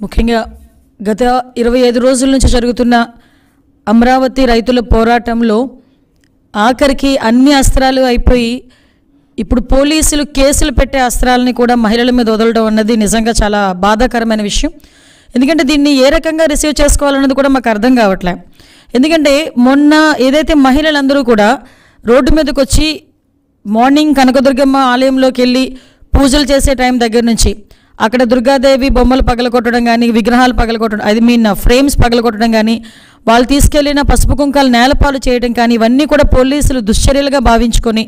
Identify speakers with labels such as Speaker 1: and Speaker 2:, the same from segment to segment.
Speaker 1: ముఖ్యంగా గత ఇరవై ఐదు రోజుల నుంచి జరుగుతున్న అమరావతి రైతుల పోరాటంలో ఆఖరికి అన్ని అస్త్రాలు అయిపోయి ఇప్పుడు పోలీసులు కేసులు పెట్టే అస్త్రాలని కూడా మహిళల మీద వదలడం అన్నది నిజంగా చాలా బాధాకరమైన విషయం. ఎందుకంటే దీన్ని ఏ రకంగా రిసీవ్ చేసుకోవాలన్నది కూడా మాకు అర్థం కావట్లే. ఎందుకంటే మొన్న ఏదైతే మహిళలందరూ కూడా రోడ్డు మీదకి వచ్చి మార్నింగ్ కనకదుర్గమ్మ ఆలయంలోకి వెళ్ళి పూజలు చేసే టైం దగ్గర నుంచి అక్కడ దుర్గాదేవి బొమ్మలు పగలగొట్టడం కానీ విగ్రహాలు పగలగొట్టడం ఐ మీన్ ఫ్రేమ్స్ పగలగొట్టడం కానీ వాళ్ళు తీసుకెళ్ళిన పసుపు కుంకాలు నేలపాలు చేయడం కానీ ఇవన్నీ కూడా పోలీసులు దుశ్చర్యలుగా భావించుకొని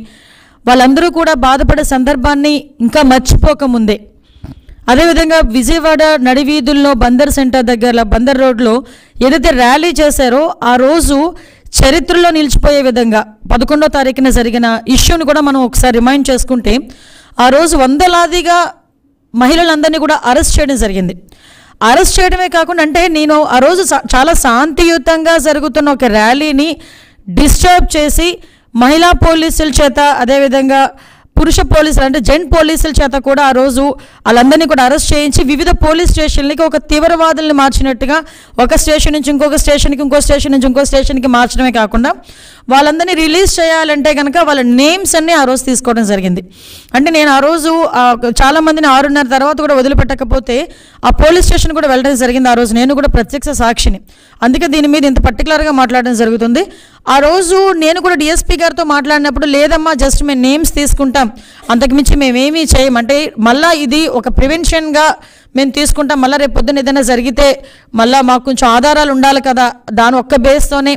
Speaker 1: వాళ్ళందరూ కూడా బాధపడే సందర్భాన్ని ఇంకా మర్చిపోకముందే. అదేవిధంగా విజయవాడ నడివీధుల్లో బందర్ సెంటర్ దగ్గర బందర్ రోడ్లో ఏదైతే ర్యాలీ చేశారో ఆ రోజు చరిత్రలో నిలిచిపోయే విధంగా పదకొండో తారీఖున జరిగిన ఇష్యూని కూడా మనం ఒకసారి రిమైండ్ చేసుకుంటే ఆ రోజు వందలాదిగా మహిళలందరినీ కూడా అరెస్ట్ చేయడం జరిగింది. అరెస్ట్ చేయడమే కాకుండా అంటే నేను ఆ రోజు చాలా శాంతియుతంగా జరుగుతున్న ఒక ర్యాలీని డిస్టర్బ్ చేసి మహిళా పోలీసుల చేత అదేవిధంగా పురుష పోలీసులు అంటే జెంట్ పోలీసుల చేత కూడా ఆ రోజు వాళ్ళందరినీ కూడా అరెస్ట్ చేయించి వివిధ పోలీస్ స్టేషన్లకి ఒక తీవ్రవాదుల్ని మార్చినట్టుగా ఒక స్టేషన్ నుంచి ఇంకొక స్టేషన్కి ఇంకో స్టేషన్ నుంచి ఇంకో స్టేషన్కి మార్చడమే కాకుండా వాళ్ళందరినీ రిలీజ్ చేయాలంటే కనుక వాళ్ళ నేమ్స్ అన్నీ ఆ రోజు తీసుకోవడం జరిగింది. అంటే నేను ఆ రోజు చాలామందిని చాలా మందిని ఆరున్నర తర్వాత కూడా వదిలిపెట్టకపోతే ఆ పోలీస్ స్టేషన్ కూడా వెళ్ళడం జరిగింది ఆ రోజు. నేను కూడా ప్రత్యక్ష సాక్షిని. అందుకే దీని మీద ఇంత పర్టికులర్గా మాట్లాడడం జరుగుతుంది. ఆ రోజు నేను కూడా డిఎస్పీ గారితో మాట్లాడినప్పుడు లేదమ్మా జస్ట్ మేము నేమ్స్ తీసుకుంటాం. అంతకుమించి మేమేమీ చేయం. అంటే ఇది ఒక ప్రివెన్షన్గా మేము తీసుకుంటాం. మళ్ళీ రేపు పొద్దున్న ఏదైనా జరిగితే మళ్ళీ మాకు కొంచెం ఆధారాలు ఉండాలి కదా. దాని ఒక్క బేస్తోనే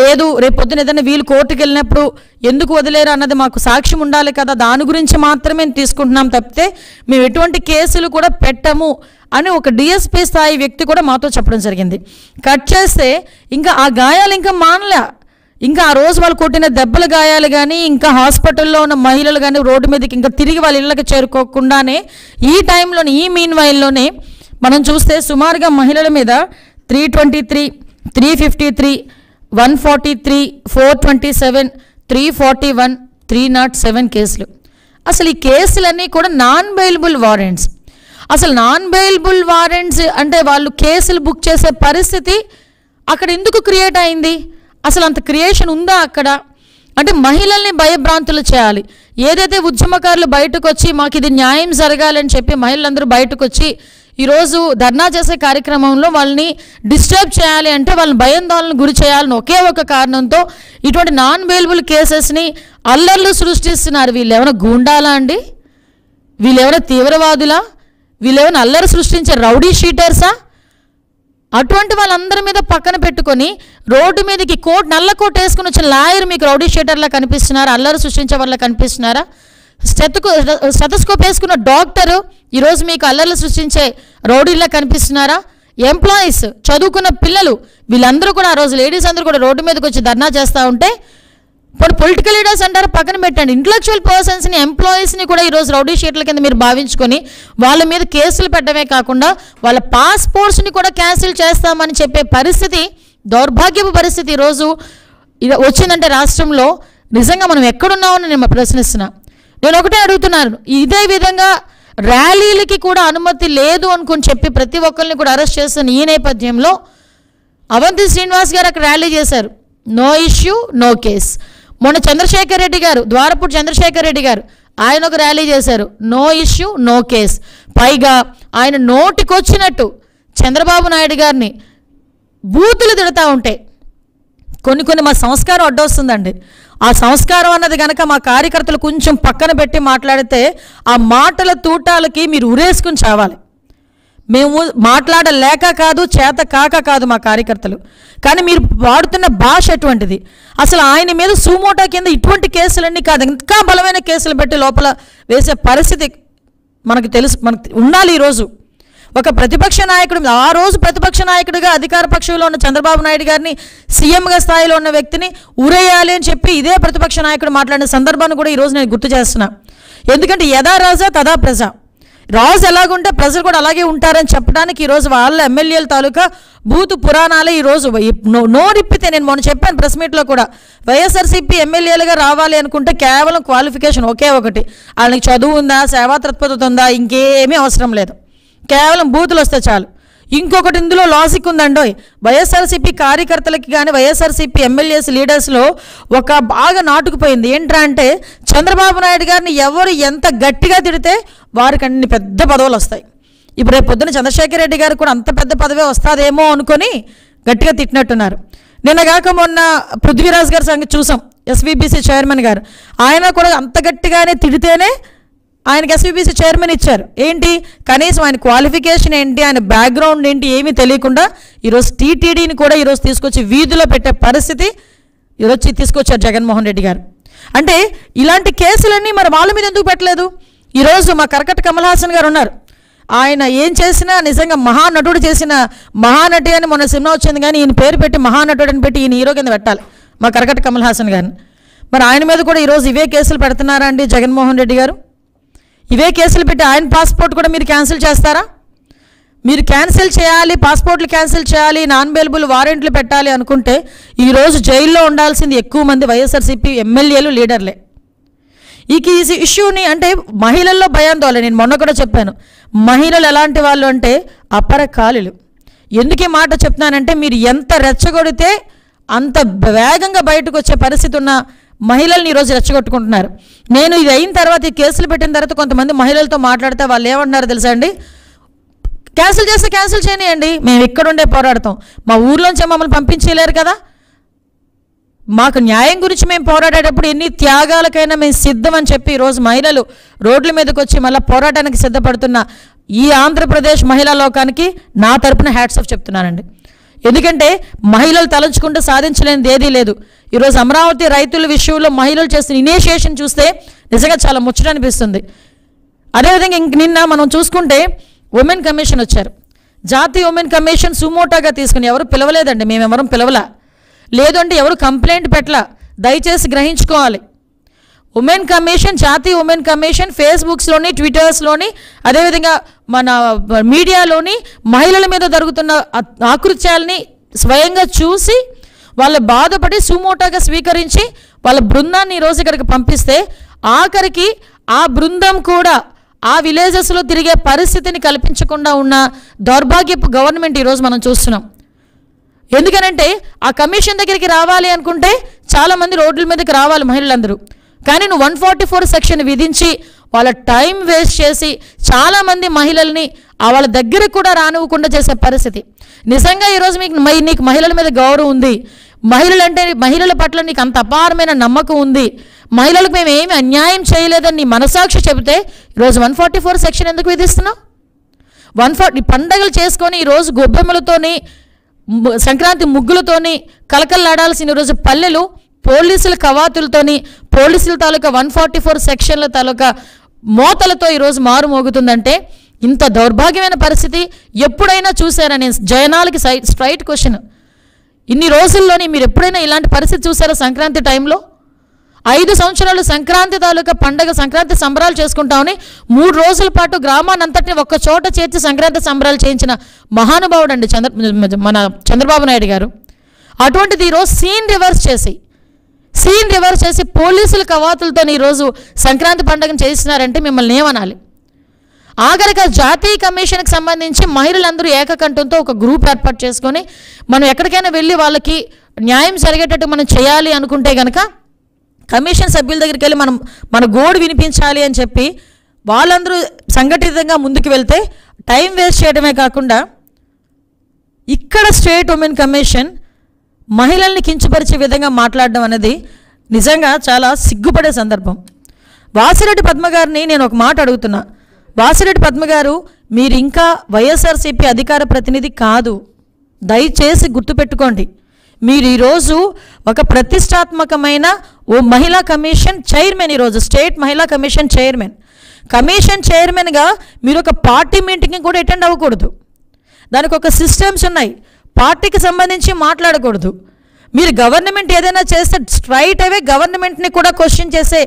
Speaker 1: లేదు రేపు పొద్దున ఏదైనా వీళ్ళు కోర్టుకు వెళ్ళినప్పుడు ఎందుకు వదిలేరు అన్నది మాకు సాక్ష్యం ఉండాలి కదా. దాని గురించి మాత్రమే తీసుకుంటున్నాం తప్పితే మేము ఎటువంటి కేసులు కూడా పెట్టము అని ఒక డిఎస్పీ స్థాయి వ్యక్తి కూడా మాతో చెప్పడం జరిగింది. కట్ చేస్తే ఇంకా ఆ గాయాలు ఇంకా మానలే. ఇంకా ఆ రోజు వాళ్ళు కొట్టిన దెబ్బల గాయాలు కానీ ఇంకా హాస్పిటల్లో ఉన్న మహిళలు కానీ రోడ్డు మీదకి ఇంకా తిరిగి వాళ్ళ ఇళ్ళకి చేరుకోకుండానే ఈ టైంలోనే ఈ మీన్ వైల్లోనే మనం చూస్తే సుమారుగా మహిళల మీద three twenty three three fifty three one forty three four twenty seven three forty one three not seven కేసులు. అసలు ఈ కేసులన్నీ కూడా నాన్ బెయిలబుల్ వారెంట్స్ అసలు నాన్ బెయిలబుల్ వారెంట్స్ అంటే వాళ్ళు కేసులు బుక్ చేసే పరిస్థితి అక్కడ ఎందుకు క్రియేట్ అయింది? అసలు అంత క్రియేషన్ ఉందా అక్కడ? అంటే మహిళల్ని భయభ్రాంతులు చేయాలి. ఏదైతే ఉద్యమకారులు బయటకు వచ్చి మాకు ఇది న్యాయం జరగాలని చెప్పి మహిళలందరూ బయటకు వచ్చి ఈరోజు ధర్నా చేసే కార్యక్రమంలో వాళ్ళని డిస్టర్బ్ చేయాలి అంటే వాళ్ళని భయాందోళనకు గురి చేయాలని ఒకే ఒక కారణంతో ఇటువంటి నాన్ అవైలబుల్ కేసెస్ని అల్లర్లు సృష్టిస్తున్నారు. వీళ్ళు ఏమైనా గూండాలా అండి? వీళ్ళెవరో తీవ్రవాదులా? వీళ్ళేమైనా అల్లరి సృష్టించే రౌడీ షీటర్సా? అటువంటి వాళ్ళందరి మీద పక్కన పెట్టుకొని రోడ్డు మీదకి కోట్ నల్ల కోట్ వేసుకుని వచ్చిన లాయర్ మీకు రౌడీ షీటర్లా కనిపిస్తున్నారా? అల్లరి సృష్టించే వాళ్ళ కనిపిస్తున్నారా? స్టెత్కు స్టెతస్కోప్ వేసుకున్న డాక్టరు ఈరోజు మీకు అల్లర్లు సృష్టించే రౌడీలా కనిపిస్తున్నారా? ఎంప్లాయీస్ చదువుకున్న పిల్లలు వీళ్ళందరూ కూడా ఆ రోజు లేడీస్ అందరూ కూడా రోడ్డు మీదకి వచ్చి ధర్నా చేస్తూ ఉంటే ఇప్పుడు పొలిటికల్ లీడర్స్ అంటారు పక్కన పెట్టండి. ఇంటలెక్చువల్ పర్సన్స్ని ఎంప్లాయీస్ని కూడా ఈరోజు రౌడీ షీట్ల కింద మీరు భావించుకొని వాళ్ళ మీద కేసులు పెట్టడమే కాకుండా వాళ్ళ పాస్పోర్ట్స్ని కూడా క్యాన్సిల్ చేస్తామని చెప్పే పరిస్థితి దౌర్భాగ్యపు పరిస్థితి ఈరోజు ఇది వచ్చిందంటే రాష్ట్రంలో నిజంగా మనం ఎక్కడున్నామని నేను ప్రశ్నిస్తున్నా. నేను ఒకటే అడుగుతున్నాను. ఇదే విధంగా ర్యాలీలకి కూడా అనుమతి లేదు అనుకుని చెప్పి ప్రతి ఒక్కరిని కూడా అరెస్ట్ చేస్తున్న ఈ నేపథ్యంలో అవంతి శ్రీనివాస్ గారు అక్కడ ర్యాలీ చేశారు. No issue no case. మొన్న చంద్రశేఖర్ రెడ్డి గారు ద్వారపూడి చంద్రశేఖర్ రెడ్డి గారు ఆయన ఒక ర్యాలీ చేశారు. No issue no case. పైగా ఆయన నోటికొచ్చినట్టు చంద్రబాబు నాయుడు గారిని బూతులు తిడతా ఉంటే. కొన్ని కొన్ని మా సంస్కారం అడ్డొస్తుందండి. ఆ సంస్కారం అన్నది కనుక మా కార్యకర్తలు కొంచెం పక్కన పెట్టి మాట్లాడితే ఆ మాటల తూటాలకి మీరు ఉరేసుకుని చావాలి. మేము మాట్లాడలేక కాదు చేత కాక కాదు మా కార్యకర్తలు. కానీ మీరు వాడుతున్న భాష ఎటువంటిది? అసలు ఆయన మీద సూమోటా కింద ఇటువంటి కేసులన్నీ కాదు. ఇంకా బలమైన కేసులు పెట్టి లోపల వేసే పరిస్థితి మనకు తెలుసు మనకు ఉండాలి ఈరోజు. ఒక ప్రతిపక్ష నాయకుడు ఆ రోజు ప్రతిపక్ష నాయకుడిగా అధికార పక్షంలో ఉన్న చంద్రబాబు నాయుడు గారిని సీఎంగా స్థాయిలో ఉన్న వ్యక్తిని ఉరేయాలి అని చెప్పి ఇదే ప్రతిపక్ష నాయకుడు మాట్లాడిన సందర్భాన్ని కూడా ఈరోజు నేను గుర్తు చేస్తున్నా. ఎందుకంటే యథా రాజా తదా ప్రజ. రాజు ఎలాగుంటే ప్రజలు కూడా అలాగే ఉంటారని చెప్పడానికి ఈరోజు వాళ్ళ ఎమ్మెల్యేల తాలూకా బూతు పురాణాలే ఈరోజు నోరిప్పితే నేను మొన్న చెప్పాను ప్రెస్ మీట్లో కూడా. వైఎస్ఆర్సీపీ ఎమ్మెల్యేలుగా రావాలి అనుకుంటే కేవలం క్వాలిఫికేషన్ ఒకే ఒకటి. వాళ్ళకి చదువు ఉందా సేవా తత్పరత ఉందా ఇంకేమీ అవసరం లేదు. కేవలం బూతులు వస్తే చాలు. ఇంకొకటి ఇందులో లాజిక్ ఉందండోయ్. వైఎస్ఆర్సీపీ కార్యకర్తలకి కానీ వైఎస్ఆర్సీపీ ఎమ్మెల్యేస్ లీడర్స్లో ఒక బాగా నాటుకుపోయింది. ఏంట్రా అంటే చంద్రబాబు నాయుడు గారిని ఎవరు ఎంత గట్టిగా తిడితే వారికి అన్ని పెద్ద పదవులు వస్తాయి. ఇప్పుడు రేపు పొద్దున చంద్రశేఖర్ రెడ్డి గారు కూడా అంత పెద్ద పదవే వస్తుందేమో అనుకొని గట్టిగా తిట్టినట్టున్నారు. నిన్నగాక మొన్న పృథ్వీరాజ్ గారి సంగతి చూసాం. ఎస్వీబీసీ చైర్మన్ గారు. ఆయన కూడా అంత గట్టిగానే తిడితేనే ఆయనకి ఎస్విబిసి చైర్మన్ ఇచ్చారు. ఏంటి? కనీసం ఆయన క్వాలిఫికేషన్ ఏంటి? ఆయన బ్యాక్గ్రౌండ్ ఏంటి? ఏమీ తెలియకుండా ఈరోజు టీటీడీని కూడా ఈరోజు తీసుకొచ్చి వీధిలో పెట్టే పరిస్థితి ఈరోజు తీసుకొచ్చారు జగన్మోహన్ రెడ్డి గారు. అంటే ఇలాంటి కేసులన్నీ మరి వాళ్ళ మీద ఎందుకు పెట్టలేదు? ఈరోజు మా కరకట్ కమల్ హాసన్ గారు ఉన్నారు. ఆయన ఏం చేసినా నిజంగా మహానటుడు చేసిన మహానటి అని మొన్న సినిమా వచ్చింది కానీ ఈయన పేరు పెట్టి మహానటుడు అని పెట్టి ఈయన హీరో కింద పెట్టాలి మా కరకట కమల్ హాసన్ గారిని. మరి ఆయన మీద కూడా ఈరోజు ఇవే కేసులు పెడుతున్నారా అండి జగన్మోహన్ రెడ్డి గారు? ఇవే కేసులు పెట్టి ఆయన పాస్పోర్ట్ కూడా మీరు క్యాన్సిల్ చేస్తారా? మీరు క్యాన్సిల్ చేయాలి పాస్పోర్ట్లు క్యాన్సిల్ చేయాలి నాన్ బెయిలబుల్ వారెంట్లు పెట్టాలి అనుకుంటే ఈరోజు జైల్లో ఉండాల్సింది ఎక్కువ మంది వైఎస్ఆర్సీపీ ఎమ్మెల్యేలు లీడర్లే. ఇక ఈ ఇష్యూని అంటే మహిళల్లో భయాందోళన నేను మొన్న కూడా చెప్పాను. మహిళలు ఎలాంటి వాళ్ళు అంటే అపర కాలులు ఎందుకు ఈ మాట చెప్తున్నానంటే మీరు ఎంత రెచ్చగొడితే అంత వేగంగా బయటకు వచ్చే పరిస్థితి ఉన్న మహిళల్ని ఈరోజు రెచ్చగొట్టుకుంటున్నారు. నేను ఇది అయిన తర్వాత ఈ కేసులు పెట్టిన తర్వాత కొంతమంది మహిళలతో మాట్లాడితే వాళ్ళు ఏమంటున్నారు తెలుసా అండి? క్యాన్సిల్ చేస్తే క్యాన్సిల్ చేయనియండి. మేము ఇక్కడుండే పోరాడతాం. మా ఊర్లోంచి మమ్మల్ని పంపించలేరు కదా? మాకు న్యాయం గురించి మేము పోరాడేటప్పుడు ఎన్ని త్యాగాలకైనా మేము సిద్ధం అని చెప్పి ఈరోజు మహిళలు రోడ్ల మీదకి వచ్చి మళ్ళీ పోరాటానికి సిద్ధపడుతున్న ఈ ఆంధ్రప్రదేశ్ మహిళా లోకానికి నా తరపున హ్యాట్స్ ఆఫ్ చెప్తున్నానండి. ఎందుకంటే మహిళలు తలంచుకుంటే సాధించలేనిది ఏదీ లేదు. ఈరోజు అమరావతి రైతుల విషయంలో మహిళలు చేసిన ఇనిషియేషన్ చూస్తే నిజంగా చాలా ముచ్చట అనిపిస్తుంది అదేవిధంగా ఇంక నిన్న మనం చూసుకుంటే ఉమెన్ కమిషన్ వచ్చారు. జాతీయ ఉమెన్ కమిషన్ సుమోటాగా తీసుకుని ఎవరు పిలవలేదండి మేమెవరం పిలవలా. లేదంటే ఎవరు కంప్లైంట్ పెట్టలా. దయచేసి గ్రహించుకోవాలి. ఉమెన్ కమిషన్ జాతీయ ఉమెన్ కమిషన్ ఫేస్బుక్స్లోని ట్విట్టర్స్లోని అదేవిధంగా మన మీడియాలోని మహిళల మీద జరుగుతున్న ఆకృత్యాలని స్వయంగా చూసి వాళ్ళ బాధపడి సుమోటాగా స్వీకరించి వాళ్ళ బృందాన్ని ఈరోజు ఇక్కడికి పంపిస్తే ఆఖరికి ఆ బృందం కూడా ఆ విలేజెస్లో తిరిగే పరిస్థితిని కల్పించకుండా ఉన్న దౌర్భాగ్యపు గవర్నమెంట్ ఈరోజు మనం చూస్తున్నాం. ఎందుకనంటే ఆ కమిషన్ దగ్గరికి రావాలి అనుకుంటే చాలామంది రోడ్ల మీదకి రావాలి మహిళలందరూ. కానీ నువ్వు వన్ ఫార్టీ ఫోర్ సెక్షన్ విధించి వాళ్ళ టైం వేస్ట్ చేసి చాలామంది మహిళల్ని వాళ్ళ దగ్గరకు కూడా రానివ్వకుండా చేసే పరిస్థితి. నిజంగా ఈరోజు మీకు మై- నీకు మహిళల మీద గౌరవం ఉంది. మహిళలంటే మహిళల పట్ల నీకు అంత అపారమైన నమ్మకం ఉంది. మహిళలకు మేము ఏమి అన్యాయం చేయలేదని నీ మనసాక్షి చెబితే ఈరోజు వన్ ఫార్టీ ఫోర్ సెక్షన్ ఎందుకు విధిస్తున్నావు? వన్ ఫార్టీ పండగలు చేసుకొని ఈరోజు గొబ్బెమ్మలతోని సంక్రాంతి ముగ్గులతోని కలకల్లాడాల్సిన ఈరోజు పల్లెలు పోలీసుల కవాతులతోని పోలీసుల తాలూకా వన్ ఫార్టీ ఫోర్ సెక్షన్ల తాలూకా మోతలతో ఈరోజు మారు మోగుతుందంటే ఇంత దౌర్భాగ్యమైన పరిస్థితి ఎప్పుడైనా చూసారా నేను? జయనాలకి స్ట్రైట్ క్వశ్చన్. ఇన్ని రోజుల్లోని మీరు ఎప్పుడైనా ఇలాంటి పరిస్థితి చూసారా సంక్రాంతి టైంలో? ఐదు సంవత్సరాలు సంక్రాంతి తాలూకా పండగ సంక్రాంతి సంబరాలు చేసుకుంటామని మూడు రోజుల పాటు గ్రామాన్నంతటిని ఒక్క చోట చేర్చి సంక్రాంతి సంబరాలు చేయించిన మహానుభావుడు అండి చంద్ర మన చంద్రబాబు నాయుడు గారు. అటువంటిది ఈరోజు సీన్ రివర్స్ చేసి సీన్ రివర్స్ చేసి పోలీసుల కవాతులతో ఈరోజు సంక్రాంతి పండుగను చేస్తున్నారంటే మిమ్మల్ని ఏమనాలి? ఆఖరిగా జాతీయ కమిషన్కి సంబంధించి మహిళలందరూ ఏకకంఠంతో ఒక గ్రూప్ ఏర్పాటు చేసుకొని మనం ఎక్కడికైనా వెళ్ళి వాళ్ళకి న్యాయం జరిగేటట్టు మనం చేయాలి అనుకుంటే కనుక కమిషన్ సభ్యుల దగ్గరికి వెళ్ళి మనం మన గోడు వినిపించాలి అని చెప్పి వాళ్ళందరూ సంఘటితంగా ముందుకు వెళ్తే టైం వేస్ట్ చేయడమే కాకుండా ఇక్కడ స్టేట్ ఉమెన్ కమిషన్ మహిళల్ని కించపరిచే విధంగా మాట్లాడడం అనేది నిజంగా చాలా సిగ్గుపడే సందర్భం. వాసిరెడ్డి పద్మ గారిని నేను ఒక మాట అడుగుతున్నా. వాసిరెడ్డి పద్మ గారు మీరు ఇంకా వైఎస్ఆర్సీపీ అధికార ప్రతినిధి కాదు. దయచేసి గుర్తుపెట్టుకోండి. మీరు ఈరోజు ఒక ప్రతిష్టాత్మకమైన ఓ మహిళా కమిషన్ చైర్మన్ ఈరోజు స్టేట్ మహిళా కమిషన్ చైర్మన్. కమిషన్ చైర్మన్గా మీరు ఒక పార్టీ మీటింగ్కి కూడా అటెండ్ అవ్వకూడదు. దానికి ఒక సిస్టమ్స్ ఉన్నాయి. పార్టీకి సంబంధించి మాట్లాడకూడదు. మీరు గవర్నమెంట్ ఏదైనా చేస్తే స్ట్రైట్ అవే గవర్నమెంట్ని కూడా క్వశ్చన్ చేసే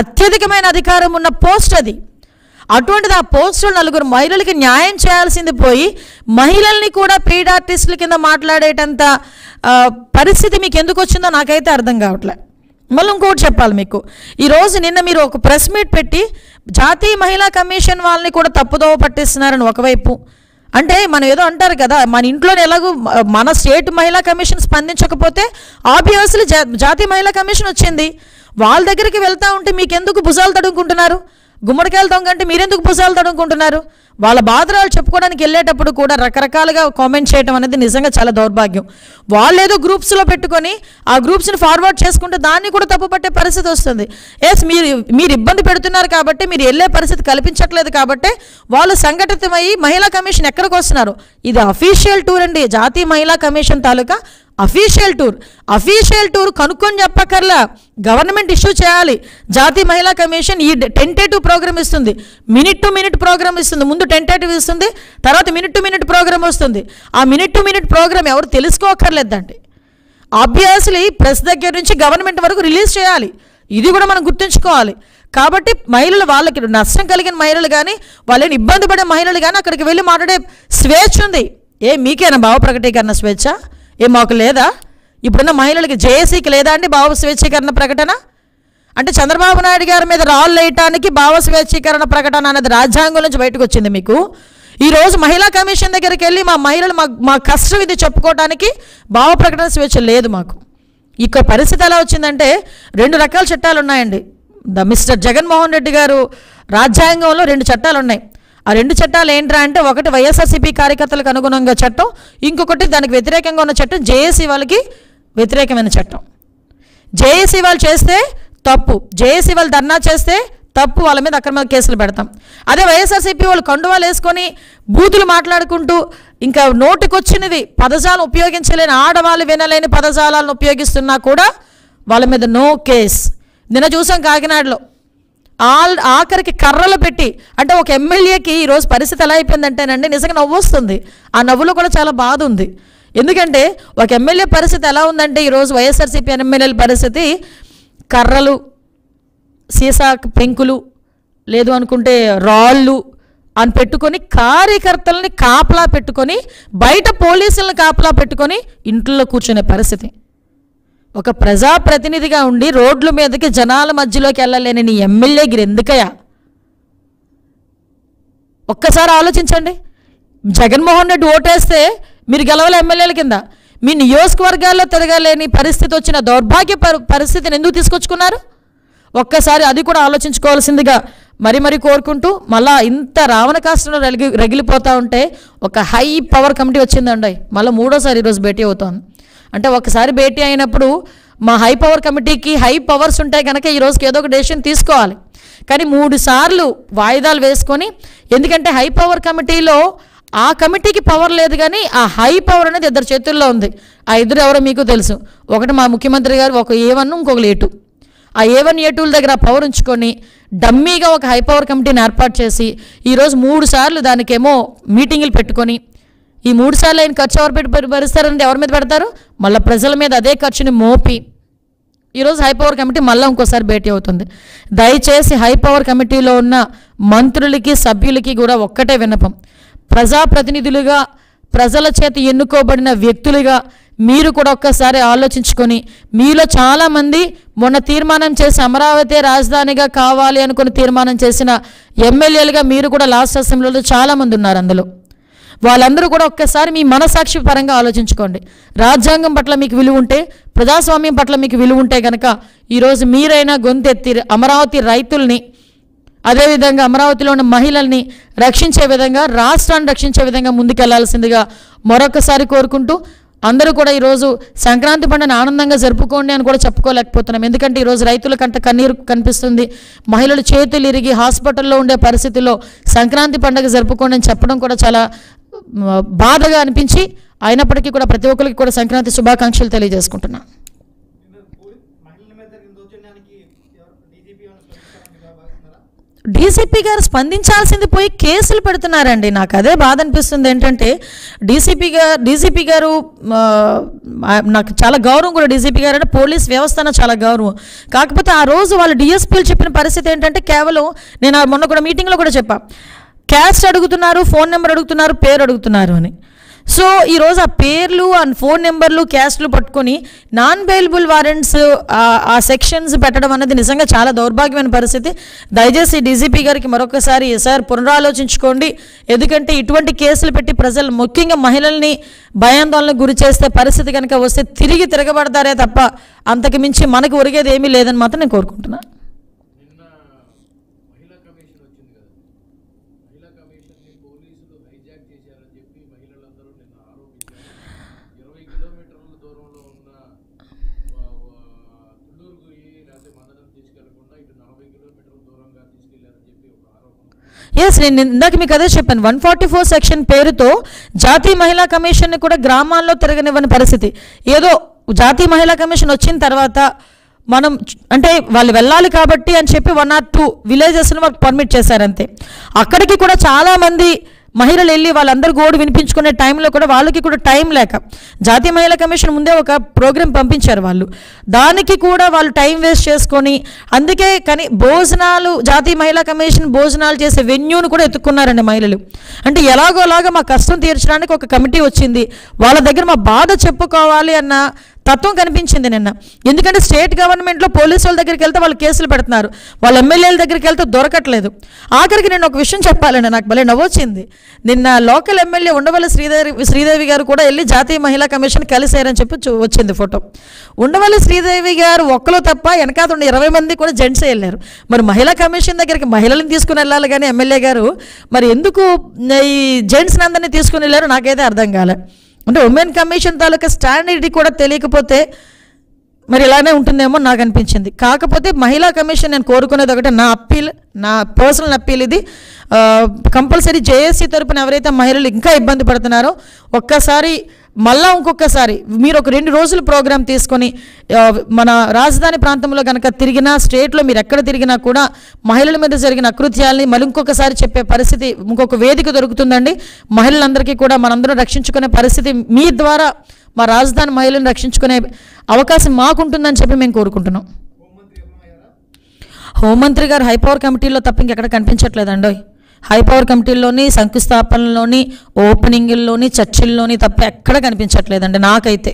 Speaker 1: అత్యధికమైన అధికారం ఉన్న పోస్ట్ అది. అటువంటిది ఆ పోస్టులు నలుగురు మహిళలకి న్యాయం చేయాల్సింది పోయి మహిళల్ని కూడా పెయిడ్ ఆర్టిస్టుల కింద మాట్లాడేటంత పరిస్థితి మీకు ఎందుకు వచ్చిందో నాకైతే అర్థం కావట్లే. మళ్ళీ ఇంకోటి చెప్పాలి మీకు. ఈరోజు నిన్న మీరు ఒక ప్రెస్ మీట్ పెట్టి జాతీయ మహిళా కమిషన్ వాళ్ళని కూడా తప్పుదోవ పట్టిస్తున్నారని ఒకవైపు అంటే మనం ఏదో అంటారు కదా మన ఇంట్లోనే ఎలాగో మన స్టేట్ మహిళా కమిషన్ స్పందించకపోతే ఆబ్వియస్లీ జాతీయ మహిళా కమిషన్ వచ్చింది. వాళ్ళ దగ్గరికి వెళ్తా ఉంటే మీకెందుకు భుజాలు తడుముకుంటున్నారు? గుమ్మడికాయలు దొంగ మీరెందుకు భుజాలు తడుముకుంటున్నారు? వాళ్ళ బాధరాలు చెప్పుకోవడానికి వెళ్ళేటప్పుడు కూడా రకరకాలుగా కామెంట్ చేయడం అనేది నిజంగా చాలా దౌర్భాగ్యం. వాళ్ళు ఏదో గ్రూప్స్లో పెట్టుకొని ఆ గ్రూప్స్ని ఫార్వర్డ్ చేసుకుంటే దాన్ని కూడా తప్పుపట్టే పరిస్థితి వస్తుంది. ఎస్ మీరు మీరు ఇబ్బంది పెడుతున్నారు కాబట్టి మీరు వెళ్ళే పరిస్థితి కల్పించట్లేదు కాబట్టి వాళ్ళు సంఘటితమై మహిళా కమిషన్ ఎక్కడికి వస్తున్నారు? ఇది అఫీషియల్ టూర్ అండి. జాతీయ మహిళా కమిషన్ తాలూకా అఫీషియల్ టూర్ అఫీషియల్ టూర్ కనుక్కొని చెప్పక్కర్లా. గవర్నమెంట్ ఇష్యూ చేయాలి. జాతీయ మహిళా కమిషన్ ఈ టెంటేటివ్ ప్రోగ్రామ్ ఇస్తుంది. మినిట్ టు మినిట్ ప్రోగ్రామ్ ఇస్తుంది. ముందు టెంటేటివ్ ఇస్తుంది. తర్వాత మినిట్ టు మినిట్ ప్రోగ్రామ్ వస్తుంది. ఆ మినిట్ టు మినిట్ ప్రోగ్రామ్ ఎవరు తెలుసుకోకర్లేదండి ఆబ్వియస్లీ ప్రెస్ దగ్గర నుంచి గవర్నమెంట్ వరకు రిలీజ్ చేయాలి. ఇది కూడా మనం గుర్తుంచుకోవాలి. కాబట్టి మహిళలు వాళ్ళకి నష్టం కలిగిన మహిళలు కానీ వాళ్ళని ఇబ్బంది పడే మహిళలు కానీ అక్కడికి వెళ్ళి మాట్లాడే స్వేచ్ఛ ఉంది. ఏ మీకేనా భావ ప్రకటీకరణ స్వేచ్ఛ? ఏ మాకు లేదా? ఇప్పుడున్న మహిళలకి జేఏసీకి లేదా అండి భావ స్వేచ్ఛీకరణ ప్రకటన? అంటే చంద్రబాబు నాయుడు గారి మీద రాళ్ళు వేయటానికి భావ స్వేచ్ఛీకరణ ప్రకటన అనేది రాజ్యాంగం నుంచి బయటకు వచ్చింది మీకు ఈరోజు మహిళా కమిషన్ దగ్గరికి వెళ్ళి మా మహిళలు మా మా కష్టం ఇది చెప్పుకోవడానికి భావ ప్రకటన స్వేచ్ఛ లేదు మాకు. ఇక పరిస్థితి ఎలా వచ్చిందంటే రెండు రకాల చట్టాలు ఉన్నాయండి. ద మిస్టర్ జగన్మోహన్ రెడ్డి గారు రాజ్యాంగంలో రెండు చట్టాలు ఉన్నాయి. ఆ రెండు చట్టాలు ఏంట్రా అంటే ఒకటి వైఎస్ఆర్సీపీ కార్యకర్తలకు అనుగుణంగా చట్టం ఇంకొకటి దానికి వ్యతిరేకంగా ఉన్న చట్టం జేఏసీ వాళ్ళకి వ్యతిరేకమైన చట్టం. జేఏసీ వాళ్ళు చేస్తే తప్పు జేఏసీ వాళ్ళు ధర్నా చేస్తే తప్పు వాళ్ళ మీద అక్రమ కేసులు పెడతాం. అదే వైఎస్ఆర్సీపీ వాళ్ళు కండువాలు వేసుకొని బూతులు మాట్లాడుకుంటూ ఇంకా నోటికొచ్చినది పదజాలం ఉపయోగించలేని ఆడవాళ్ళు వినలేని పదజాలాలను ఉపయోగిస్తున్నా కూడా వాళ్ళ మీద నో కేస్. నిన్న చూసాం కాకినాడలో. ఆల్ ఆఖరికి కర్రలు పెట్టి అంటే ఒక ఎమ్మెల్యేకి ఈరోజు పరిస్థితి ఎలా అయిపోయిందంటేనండి నిజంగా నవ్వు వస్తుంది ఆ నవ్వులో కూడా చాలా బాధ ఉంది. ఎందుకంటే ఒక ఎమ్మెల్యే పరిస్థితి ఎలా ఉందంటే ఈరోజు వైఎస్ఆర్సీపీ ఎమ్మెల్యేల పరిస్థితి కర్రలు సీసా పెంకులు లేదు అనుకుంటే రాళ్ళు అని పెట్టుకొని కార్యకర్తలని కాపలా పెట్టుకొని బయట పోలీసులను కాపలా పెట్టుకొని ఇంట్లో కూర్చునే పరిస్థితి. ఒక ప్రజాప్రతినిధిగా ఉండి రోడ్ల మీదకి జనాల మధ్యలోకి వెళ్ళలేని నీ ఎమ్మెల్యేకి ఎందుకయ్యా ఒక్కసారి ఆలోచించండి. జగన్మోహన్ రెడ్డి ఓటేస్తే మీరు గెలవలే ఎమ్మెల్యేల కింద. మీ నియోజకవర్గాల్లో తిరగలేని పరిస్థితి వచ్చిన దౌర్భాగ్య పరిస్థితిని ఎందుకు తీసుకొచ్చుకున్నారు? ఒక్కసారి అది కూడా ఆలోచించుకోవాల్సిందిగా మరి మరి కోరుకుంటూ మళ్ళా ఇంత రావణ కాష్టంలో రగిలిపోతూ ఉంటే ఒక హై పవర్ కమిటీ వచ్చిందండి. మళ్ళీ మూడోసారి ఈరోజు భేటీ అవుతాను అంటే ఒకసారి భేటీ అయినప్పుడు మా హై పవర్ కమిటీకి హై పవర్స్ ఉంటాయి కనుక ఈ రోజుకి ఏదో ఒక డెసిషన్ తీసుకోవాలి. కానీ మూడు సార్లు వాయిదాలు వేసుకొని ఎందుకంటే హై పవర్ కమిటీలో ఆ కమిటీకి పవర్ లేదు కానీ ఆ హై పవర్ అనేది ఇద్దరు చేతుల్లో ఉంది. ఆ ఇద్దరు ఎవరో మీకు తెలుసు. ఒకటి మా ముఖ్యమంత్రి గారు ఒక ఏ వన్ ఇంకొకరు ఏ టూ. ఆ ఏ వన్ ఏ టూల దగ్గర పవర్ ఉంచుకొని డమ్మీగా ఒక హై పవర్ కమిటీని ఏర్పాటు చేసి ఈరోజు మూడు సార్లు దానికేమో మీటింగులు పెట్టుకొని ఈ మూడు సార్లు ఆయన ఖర్చు ఎవరు పెట్టి భరిస్తారంటే ఎవరి మీద పెడతారు? మళ్ళీ ప్రజల మీద అదే ఖర్చుని మోపి. ఈరోజు హై పవర్ కమిటీ మళ్ళీ ఇంకోసారి భేటీ అవుతుంది. దయచేసి హై పవర్ కమిటీలో ఉన్న మంత్రులకి సభ్యులకి కూడా ఒక్కటే విన్నపం. ప్రజాప్రతినిధులుగా ప్రజల చేత ఎన్నుకోబడిన వ్యక్తులుగా మీరు కూడా ఒక్కసారి ఆలోచించుకొని మీలో చాలామంది మొన్న తీర్మానం చేసి అమరావతి రాజధానిగా కావాలి అనుకుని తీర్మానం చేసిన ఎమ్మెల్యేలుగా మీరు కూడా లాస్ట్ అసెంబ్లీలో చాలామంది ఉన్నారు అందులో. వాళ్ళందరూ కూడా ఒక్కసారి మీ మనసాక్షి పరంగా ఆలోచించుకోండి. రాజ్యాంగం పట్ల మీకు విలువ ఉంటే ప్రజాస్వామ్యం పట్ల మీకు విలువ ఉంటే కనుక ఈరోజు మీరైనా గొంతెత్తి అమరావతి రైతుల్ని అదేవిధంగా అమరావతిలో ఉన్న మహిళల్ని రక్షించే విధంగా రాష్ట్రాన్ని రక్షించే విధంగా ముందుకెళ్ళాల్సిందిగా మరొకసారి కోరుకుంటూ అందరూ కూడా ఈరోజు సంక్రాంతి పండుగను ఆనందంగా జరుపుకోండి అని కూడా చెప్పుకోలేకపోతున్నాం. ఎందుకంటే ఈరోజు రైతుల కంట కన్నీరు కనిపిస్తుంది. మహిళలు చేతులు ఇరిగి హాస్పిటల్లో ఉండే పరిస్థితుల్లో సంక్రాంతి పండుగ జరుపుకోండి అని చెప్పడం కూడా చాలా బాధగా అనిపించి అయినప్పటికీ కూడా ప్రతి ఒక్కరికి కూడా సంక్రాంతి శుభాకాంక్షలు తెలియజేసుకుంటున్నాను డీసీపీ గారు స్పందించాల్సింది పోయి కేసులు పెడుతున్నారండి. నాకు అదే బాధ అనిపిస్తుంది ఏంటంటే డీసీపీ గారు డీసీపీ గారు నాకు చాలా గౌరవం కూడా డీసీపీ గారు అంటే పోలీస్ వ్యవస్థ చాలా గౌరవం. కాకపోతే ఆ రోజు వాళ్ళు డిఎస్పీలు చెప్పిన పరిస్థితి ఏంటంటే కేవలం నేను మొన్న కూడా మీటింగ్లో కూడా చెప్పాను క్యాస్ట్ అడుగుతున్నారు ఫోన్ నెంబర్ అడుగుతున్నారు పేరు అడుగుతున్నారు అని. సో ఈరోజు ఆ పేర్లు ఆ ఫోన్ నెంబర్లు క్యాస్ట్లు పట్టుకొని నాన్ బెయిలబుల్ వారెంట్స్ ఆ సెక్షన్స్ పెట్టడం అనేది నిజంగా చాలా దౌర్భాగ్యమైన పరిస్థితి. దయచేసి డీజీపీ గారికి మరొకసారి సార్ పునరాలోచించుకోండి. ఎందుకంటే ఇటువంటి కేసులు పెట్టి ప్రజలు ముఖ్యంగా మహిళల్ని భయాందోళనకు గురి చేస్తే పరిస్థితి కనుక వస్తే తిరిగి తిరగబడతారే తప్ప అంతకు మించి మనకు ఒరిగేది ఏమీ లేదని మాత్రం నేను కోరుకుంటున్నాను
Speaker 2: నిన్న మహిళా కమిషన్ వచ్చింది కదా మహిళా కమిషన్ని పోలీసులు హైజాక్ చేశారని చెప్పి మహిళలందరూ నిన్న ఆరోపించారు ఇరవై కిలోమీటర్ల దూరంలో ఉన్న వా- వా- తుళ్ళూరు గురి లేకపోతే మందడం తీసుకెళ్ళకుండా ఇటు నలభై కిలోమీటర్ల దూరంగా తీసుకెళ్ళారని చెప్పి ఒక ఆరోపణ
Speaker 1: ఎస్ నేను ఇందాక మీకు అదే చెప్పాను. వన్ ఫార్టీ ఫోర్ సెక్షన్ పేరుతో జాతీయ మహిళా కమిషన్ని కూడా గ్రామాల్లో తిరగనివ్వని పరిస్థితి. ఏదో జాతీయ మహిళా కమిషన్ వచ్చిన తర్వాత మనం అంటే వాళ్ళు వెళ్ళాలి కాబట్టి అని చెప్పి వన్ ఆర్ టూ విలేజెస్ని వాళ్ళకి పర్మిట్ చేశారంతే. అక్కడికి కూడా చాలామంది మహిళలు వెళ్ళి వాళ్ళందరూ గోడు వినిపించుకునే టైంలో కూడా వాళ్ళకి కూడా టైం లేక జాతీయ మహిళా కమిషన్ ముందే ఒక ప్రోగ్రాం పంపించారు వాళ్ళు. దానికి కూడా వాళ్ళు టైం వేస్ట్ చేసుకొని అందుకే కానీ భోజనాలు జాతీయ మహిళా కమిషన్ భోజనాలు చేసే వెన్యూను కూడా ఎత్తుక్కున్నారండి మహిళలు. అంటే ఎలాగోలాగా మా కష్టం తీర్చడానికి ఒక కమిటీ వచ్చింది. వాళ్ళ దగ్గర మా బాధ చెప్పుకోవాలి అన్న తత్వం కనిపించింది నిన్న. ఎందుకంటే స్టేట్ గవర్నమెంట్లో పోలీసు వాళ్ళ దగ్గరికి వెళ్తే వాళ్ళు కేసులు పెడుతున్నారు. వాళ్ళ ఎమ్మెల్యేల దగ్గరికి వెళ్తే దొరకట్లేదు. ఆఖరికి నేను ఒక విషయం చెప్పాలండి నాకు భలే నవ్వొచ్చింది. నిన్న లోకల్ ఎమ్మెల్యే ఉండవల్లి శ్రీదేవి శ్రీదేవి గారు కూడా వెళ్ళి జాతీయ మహిళా కమిషన్ కలిసారని చెప్పి చూ- వచ్చింది ఫోటో. ఉండవల్లి శ్రీదేవి గారు ఒక్కరు తప్ప వెనకాత ఉన్న ఇరవై మంది కూడా జెంట్సే వెళ్ళారు. మరి మహిళా కమిషన్ దగ్గరికి మహిళలను తీసుకుని వెళ్ళాలి కానీ ఎమ్మెల్యే గారు మరి ఎందుకు ఈ జెంట్స్ని అందరినీ తీసుకుని వెళ్ళారో నాకైతే అర్థం కాలే. అంటే ఉమెన్ కమిషన్ తాలూకా స్టాండర్డ్ కూడా తెలియకపోతే మరి ఇలానే ఉంటుందేమో నాకు అనిపించింది. కాకపోతే మహిళా కమిషన్ నేను కోరుకునేది ఒకటే నా అప్పీల్ నా పర్సనల్ అప్పీల్ ఇది. కంపల్సరీ జేఏసీ తరపున ఎవరైతే మహిళలు ఇంకా ఇబ్బంది పడుతున్నారో ఒక్కసారి మళ్ళా ఇంకొకసారి మీరు ఒక రెండు రోజులు ప్రోగ్రాం తీసుకొని మన రాజధాని ప్రాంతంలో కనుక తిరిగినా స్టేట్లో మీరు ఎక్కడ తిరిగినా కూడా మహిళల మీద జరిగిన అకృత్యాలని మళ్ళీ ఇంకొకసారి చెప్పే పరిస్థితి ఇంకొక వేదిక దొరుకుతుందండి. మహిళలందరికీ కూడా మనందరం రక్షించుకునే పరిస్థితి మీ ద్వారా మా రాజధాని మహిళలను రక్షించుకునే అవకాశం మాకుంటుందని చెప్పి మేము కోరుకుంటున్నాం.
Speaker 3: హోంమంత్రి
Speaker 1: గారు హైపవర్ కమిటీలో తప్ప ఇంకెక్కడ హై హైపవర్ కమిటీల్లోని శంకుస్థాపనలోని ఓపెనింగ్ల్లోని చర్చిల్లోని తప్ప ఎక్కడ కనిపించట్లేదండి నాకైతే.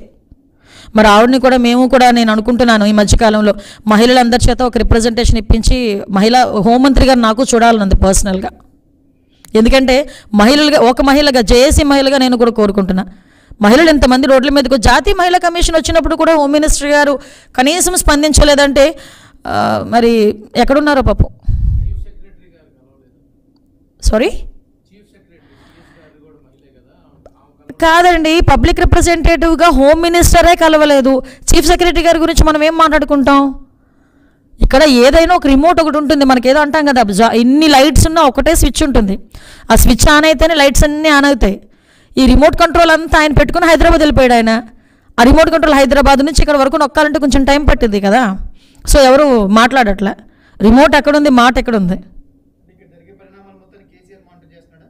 Speaker 1: మరి ఆవిడని కూడా మేము కూడా నేను అనుకుంటున్నాను ఈ మధ్యకాలంలో. మహిళలందరి చేత ఒక రిప్రజెంటేషన్ ఇప్పించి మహిళా హోంమంత్రి గారు నాకు చూడాలనుంది పర్సనల్గా ఎందుకంటే మహిళలుగా ఒక మహిళగా జేఏసీ మహిళగా నేను కూడా కోరుకుంటున్నా. మహిళలు ఎంతమంది రోడ్ల మీదకు జాతీయ మహిళా కమిషన్ వచ్చినప్పుడు కూడా హోమ్ మినిస్టర్ గారు కనీసం స్పందించలేదంటే మరి ఎక్కడున్నారో పాపం
Speaker 2: చీఫ్ సెక్రటరీ గారు కలవలేదు
Speaker 1: సారీ
Speaker 2: చీఫ్ సెక్రటరీ సిఎస్ గారు కూడా మహిళే కదా ఆమె సారీ
Speaker 1: కాదండి పబ్లిక్ రిప్రజెంటేటివ్గా హోమ్ మినిస్టరే కలవలేదు. చీఫ్ సెక్రటరీ గారి గురించి మనం ఏం మాట్లాడుకుంటాం? ఇక్కడ ఏదైనా ఒక రిమోట్ ఒకటి ఉంటుంది. మనకి ఏదో అంటాం కదా ఇన్ని లైట్స్ ఉన్నా ఒకటే స్విచ్ ఉంటుంది. ఆ స్విచ్ ఆన్ అయితేనే లైట్స్ అన్నీ ఆన్ అవుతాయి. ఈ రిమోట్ కంట్రోల్ అంతా ఆయన పెట్టుకుని హైదరాబాద్ వెళ్ళిపోయాడు ఆయన. ఆ రిమోట్ కంట్రోల్ హైదరాబాద్ నుంచి ఇక్కడ వరకు నొక్కాలంటే కొంచెం టైం పట్టింది కదా. సో ఎవరు మాట్లాడట్లే. రిమోట్ ఎక్కడుంది? మాట ఎక్కడుంది
Speaker 3: ఇక్కడ జరిగే పరిణామాలు మొత్తం కేసీఆర్ మానిటర్ చేస్తున్నాడా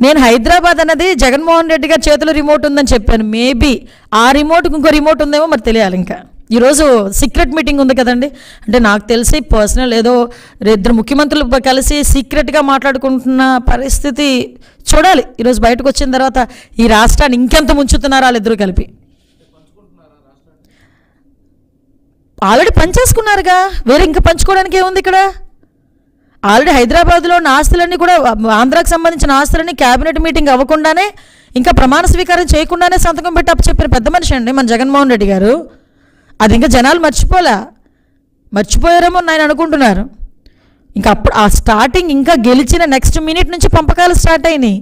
Speaker 1: నేను హైదరాబాద్ అన్నది జగన్మోహన్ రెడ్డి గారి చేతిలో రిమోట్ ఉందని చెప్పాను. మేబీ ఆ రిమోట్కి ఇంకో రిమోట్ ఉందేమో మరి తెలియాలి ఇంకా. ఈరోజు సీక్రెట్ మీటింగ్ ఉంది కదండి. అంటే నాకు తెలిసి పర్సనల్ ఏదో ఇద్దరు ముఖ్యమంత్రులు కలిసి సీక్రెట్గా మాట్లాడుకుంటున్న పరిస్థితి చూడాలి. ఈరోజు బయటకు వచ్చిన తర్వాత ఈ రాష్ట్రాన్ని ఇంకెంత ముంచుతున్నారు వాళ్ళిద్దరూ కలిపి. ఆల్రెడీ పంచేసుకున్నారుగా వేరే ఇంకా పంచుకోవడానికి ఏముంది ఇక్కడ? ఆల్రెడీ హైదరాబాద్లో ఉన్న ఆస్తులన్నీ కూడా ఆంధ్రాకి సంబంధించిన ఆస్తులన్నీ క్యాబినెట్ మీటింగ్ అవ్వకుండానే ఇంకా ప్రమాణ స్వీకారం చేయకుండానే సంతకం పెట్టి అప్పు చెప్పిన పెద్ద మనిషి అండి మన జగన్మోహన్ రెడ్డి గారు. అది ఇంకా జనాలు మర్చిపోలే. మర్చిపోయారేమో ఆయన అనుకుంటున్నారు. ఇంకా అప్పుడు ఆ స్టార్టింగ్ ఇంకా గెలిచిన నెక్స్ట్ మినిట్ నుంచి పంపకాలు స్టార్ట్ అయినాయి.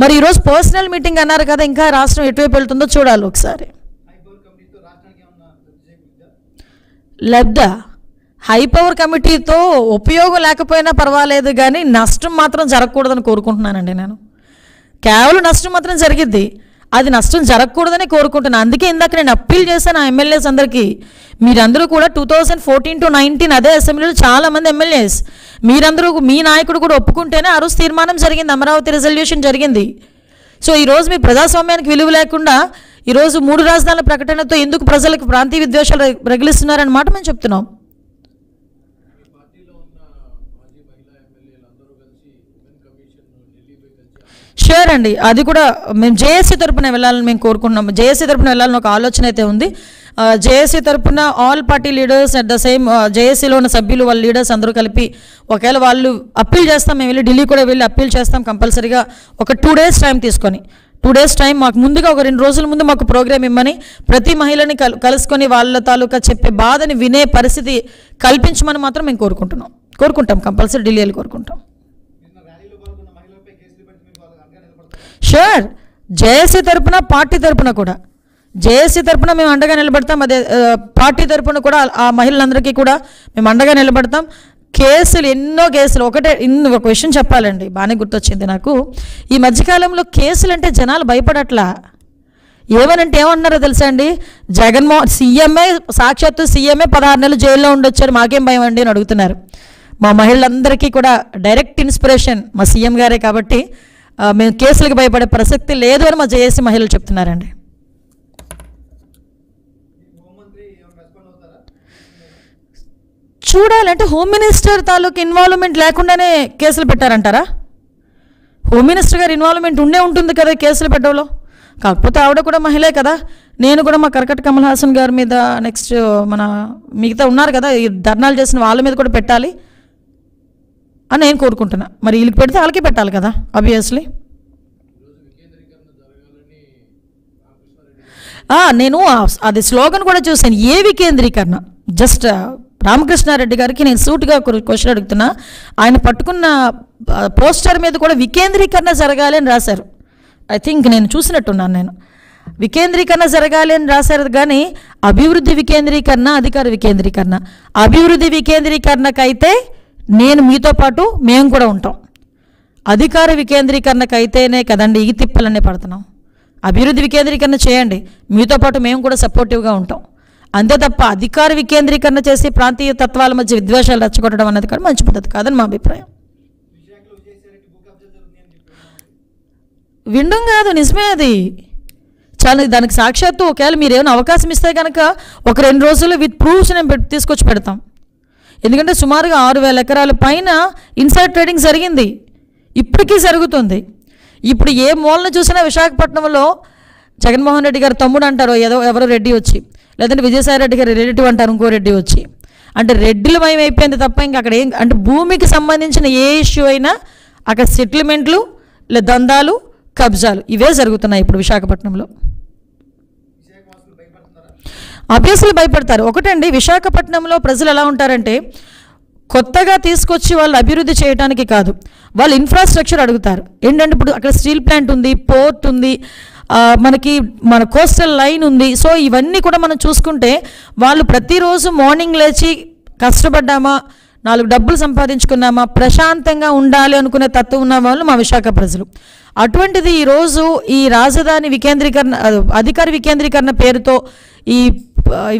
Speaker 1: మరి ఈరోజు పర్సనల్ మీటింగ్ అన్నారు కదా ఇంకా రాష్ట్రం ఎటువైపు వెళ్తుందో చూడాలి ఒకసారి.
Speaker 3: లబ్ధ?
Speaker 1: హై పవర్ కమిటీతో ఉపయోగం లేకపోయినా పర్వాలేదు కానీ నష్టం మాత్రం జరగకూడదని కోరుకుంటున్నానండి నేను. కేవలం నష్టం మాత్రం జరిగిద్ది. అది నష్టం జరగకూడదని కోరుకుంటున్నాను అందుకే ఇందాక నేను అప్పీల్ చేశాను ఆ ఎమ్మెల్యేస్ అందరికీ. మీరందరూ కూడా two thousand fourteen to nineteen అదే అసెంబ్లీలో చాలామంది ఎమ్మెల్యేస్. మీరందరూ మీ నాయకుడు కూడా ఒప్పుకుంటేనే ఆ రోజు తీర్మానం జరిగింది. అమరావతి రిజల్యూషన్ జరిగింది. సో ఈరోజు మీ ప్రజాస్వామ్యానికి విలువ లేకుండా ఈరోజు మూడు రాజధానుల ప్రకటనతో ఎందుకు ప్రజలకు ప్రాంతీయ విద్వేషాలు రగిలిస్తున్నారన్నమాట మేము చెప్తున్నాం
Speaker 2: మీ పార్టీలో ఉన్న మాజీ మహిళా ఎమ్మెల్యేలు అందరూ కలిసి ఉమెన్ కమిషన్ ఢిల్లీ పోయి కలిసి
Speaker 1: షూర్ అండి. అది కూడా మేము జేఏసీ తరపున వెళ్ళాలని మేము కోరుకుంటున్నాము జేఏసీ తరపున వెళ్ళాలని ఒక ఆలోచన అయితే ఉంది. జేఏసీ తరపున all party leaders at the same జేఏసీలో ఉన్న సభ్యులు వాళ్ళ లీడర్స్ అందరూ కలిపి ఒకవేళ వాళ్ళు అప్పీల్ చేస్తాం మేము వెళ్ళి ఢిల్లీ కూడా వెళ్ళి అప్పీల్ చేస్తాం కంపల్సరీగా ఒక టూ డేస్ టైం తీసుకొని. టూ డేస్ టైం మాకు ముందుగా ఒక రెండు రోజుల ముందు మాకు ప్రోగ్రామ్ ఇమ్మని ప్రతి మహిళని కల్ కలుసుకొని వాళ్ళ తాలూకా చెప్పే బాధని వినే పరిస్థితి కల్పించమని మాత్రం మేము కోరుకుంటున్నాం. కోరుకుంటాం. కంపల్సరీ ఢిల్లీ వెళ్ళి కోరుకుంటాం
Speaker 3: నిన్న ర్యాలీలో పాల్గొన్న మహిళలపై కేసులు పెడితే మీరు వాళ్ళకి అండగా నిలబడతారు
Speaker 1: షూర్ జేఏసీ తరపున పార్టీ తరపున కూడా. జేఏసీ తరపున మేము అండగా నిలబడతాం. అదే పార్టీ తరపున కూడా ఆ మహిళలందరికీ కూడా మేము అండగా నిలబడతాం. కేసులు ఎన్నో కేసులు. ఒకటే ఇన్ని ఒక విషయం చెప్పాలండి. బాగానే గుర్తొచ్చింది నాకు. ఈ మధ్యకాలంలో కేసులు అంటే జనాలు భయపడట్లా. ఏమనంటే ఏమన్నారో తెలుసా అండి? జగన్మోహన్ సీఎంఏ సాక్షాత్తు సీఎంఏ పదహారు నెలలు జైల్లో ఉండొచ్చారు. మాకేం భయం అండి అని అడుగుతున్నారు. మా మహిళలందరికీ కూడా డైరెక్ట్ ఇన్స్పిరేషన్ మా సీఎం గారే కాబట్టి మేము కేసులకు భయపడే ప్రసక్తి లేదు అని మా జేఏసీ మహిళలు చెప్తున్నారండి. చూడాలంటే హోమ్ మినిస్టర్ తాలూకు ఇన్వాల్వ్మెంట్ లేకుండానే కేసులు పెట్టారంటారా? హోమ్ మినిస్టర్ గారి ఇన్వాల్వ్మెంట్ ఉండే ఉంటుంది కదా కేసులు పెట్టడంలో? కాకపోతే ఆవిడ కూడా మహిళే కదా. నేను కూడా మా కరకట్ కమల్ హాసన్ గారి మీద నెక్స్ట్ మన మిగతా ఉన్నారు కదా ఈ ధర్నాలు చేసిన వాళ్ళ మీద కూడా పెట్టాలి. అని నేను కోరుకుంటున్నా. మరి వీళ్ళకి పెడితే వాళ్ళకి పెట్టాలి కదా ఆబ్వియస్లీ నేను అది స్లోగన్ కూడా చూశాను. ఏ వికేంద్రీకరణ? జస్ట్ రామకృష్ణారెడ్డి గారికి నేను సూట్గా క్వశ్చన్ అడుగుతున్నా. ఆయన పట్టుకున్న పోస్టర్ మీద కూడా వికేంద్రీకరణ జరగాలి అని రాశారు. ఐ థింక్ నేను చూసినట్టున్నాను నేను. వికేంద్రీకరణ జరగాలి అని రాశారు కానీ అభివృద్ధి వికేంద్రీకరణ అధికార వికేంద్రీకరణ. అభివృద్ధి వికేంద్రీకరణకైతే నేను మీతో పాటు మేము కూడా ఉంటాం. అధికార వికేంద్రీకరణకు అయితేనే కదండి ఈ తిప్పలన్నీ పడుతున్నాం. అభివృద్ధి వికేంద్రీకరణ చేయండి. మీతో పాటు మేము కూడా సపోర్టివ్గా ఉంటాం. అంతే తప్ప అధికార వికేంద్రీకరణ చేసి ప్రాంతీయ తత్వాల మధ్య విద్వేషాలు రెచ్చగొట్టడం అనేది కూడా మంచి పద్ధతి కాదని మా అభిప్రాయం.
Speaker 3: విశాఖలో
Speaker 1: వినడం కాదు నిజమే అది. చాలా దానికి సాక్షాత్తు ఒకవేళ మీరు ఏమైనా అవకాశం ఇస్తే కనుక ఒక రెండు రోజులు విత్ ప్రూఫ్స్ నేను తీసుకొచ్చి పెడతాం. ఎందుకంటే సుమారుగా ఆరు వేల ఎకరాల పైన ఇన్సైడ్ ట్రేడింగ్ జరిగింది. ఇప్పటికీ జరుగుతుంది. ఇప్పుడు ఏ మూలన చూసినా విశాఖపట్నంలో జగన్మోహన్ రెడ్డి గారు తమ్ముడు అంటారు ఏదో ఎవరో రెడ్డి వచ్చి. లేదంటే విజయసాయి రెడ్డి గారు రిలేటివ్ అంటారు ఇంకో రెడ్డి వచ్చి. అంటే రెడ్డిల మయం అయిపోయింది తప్ప ఇంకా అక్కడ ఏం అంటే భూమికి సంబంధించిన ఏ ఇష్యూ అయినా అక్కడ సెటిల్మెంట్లు లేదా దందాలు కబ్జాలు ఇవే జరుగుతున్నాయి ఇప్పుడు విశాఖపట్నంలో. అభ్యసులు భయపడతారు. ఒకటండి విశాఖపట్నంలో ప్రజలు ఎలా ఉంటారంటే కొత్తగా తీసుకొచ్చి వాళ్ళు అభివృద్ధి చేయడానికి కాదు వాళ్ళు ఇన్ఫ్రాస్ట్రక్చర్ అడుగుతారు. ఏంటంటే ఇప్పుడు అక్కడ స్టీల్ ప్లాంట్ ఉంది పోర్ట్ ఉంది మనకి మన కోస్టల్ లైన్ ఉంది. సో ఇవన్నీ కూడా మనం చూసుకుంటే వాళ్ళు ప్రతిరోజు మార్నింగ్ లేచి కష్టపడ్డామా నాలుగు డబ్బులు సంపాదించుకున్నామా ప్రశాంతంగా ఉండాలి అనుకునే తత్వం ఉన్న వాళ్ళు మా విశాఖ ప్రజలు. అటువంటిది ఈరోజు ఈ రాజధాని వికేంద్రీకరణ అధికార వికేంద్రీకరణ పేరుతో ఈ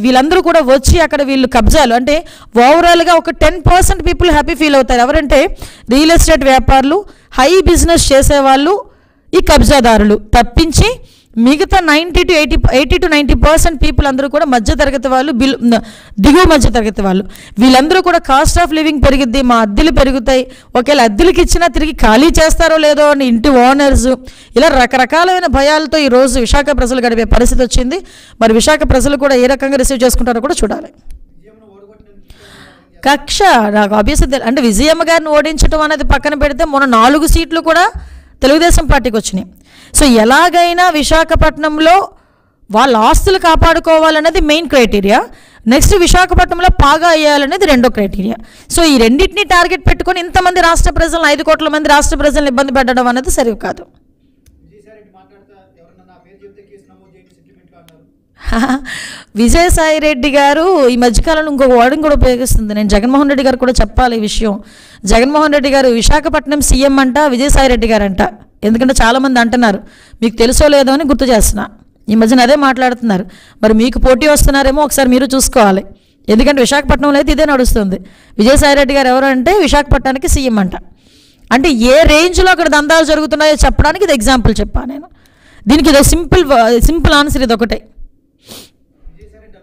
Speaker 1: వీళ్ళందరూ కూడా వచ్చి అక్కడ వీళ్ళు కబ్జాలు. అంటే ఓవరాల్గా ఒక ten percent people happy feel అవుతారు. ఎవరంటే రియల్ ఎస్టేట్ వ్యాపారులు హై బిజినెస్ చేసేవాళ్ళు ఈ కబ్జాదారులు తప్పించి మిగతా ninety to eighty eighty to ninety percent people అందరూ కూడా మధ్య తరగతి వాళ్ళు బిల్ దిగువ మధ్య తరగతి వాళ్ళు. వీళ్ళందరూ కూడా కాస్ట్ ఆఫ్ లివింగ్ పెరిగిద్ది మా అద్దెలు పెరుగుతాయి. ఒకవేళ అద్దెలకి ఇచ్చినా తిరిగి ఖాళీ చేస్తారో లేదో అని ఇంటి ఓనర్స్ ఇలా రకరకాలైన భయాలతో ఈ రోజు విశాఖ ప్రజలు గడిపే పరిస్థితి వచ్చింది. మరి విశాఖ ప్రజలు కూడా ఏ రకంగా రిసీవ్ చేసుకుంటారో కూడా చూడాలి. కక్ష నాకు అభ్యర్థి అంటే విజయమ్మ గారిని ఓడించడం అనేది పక్కన పెడితే మొన్న నాలుగు సీట్లు కూడా తెలుగుదేశం పార్టీకి వచ్చినాయి. సో ఎలాగైనా విశాఖపట్నంలో వాళ్ళ ఆస్తులు కాపాడుకోవాలనేది మెయిన్ క్రైటీరియా. నెక్స్ట్ విశాఖపట్నంలో పాగా అయ్యాలనేది రెండో క్రైటీరియా. సో ఈ రెండింటిని టార్గెట్ పెట్టుకొని ఇంతమంది రాష్ట్ర ప్రజలను ఐదు కోట్ల మంది రాష్ట్ర ప్రజలను ఇబ్బంది పెట్టడం అనేది సరి కాదు. విజయసాయి రెడ్డి గారు ఈ మధ్యకాలంలో ఇంకొక వర్డింగ్ కూడా ఉపయోగిస్తుంది. నేను జగన్మోహన్ రెడ్డి గారు కూడా చెప్పాలి ఈ విషయం. జగన్మోహన్ రెడ్డి గారు విశాఖపట్నం సీఎం అంట విజయసాయి రెడ్డి గారు అంట ఎందుకంటే చాలామంది అంటున్నారు మీకు తెలుసో లేదో అని గుర్తు చేస్తున్నా. ఈ మధ్యన అదే మాట్లాడుతున్నారు. మరి మీకు పోటీ వస్తున్నారేమో ఒకసారి మీరు చూసుకోవాలి. ఎందుకంటే విశాఖపట్నంలో అయితే ఇదే నడుస్తుంది. విజయసాయిరెడ్డి గారు ఎవరు అంటే విశాఖపట్నానికి సీఎం అంట. అంటే ఏ రేంజ్లో అక్కడ దందాలు జరుగుతున్నాయో చెప్పడానికి ఇది ఎగ్జాంపుల్ చెప్పాను నేను. దీనికి ఇది సింపుల్ సింపుల్ ఆన్సర్ ఇది ఒకటే
Speaker 3: విజయసాయిరెడ్డి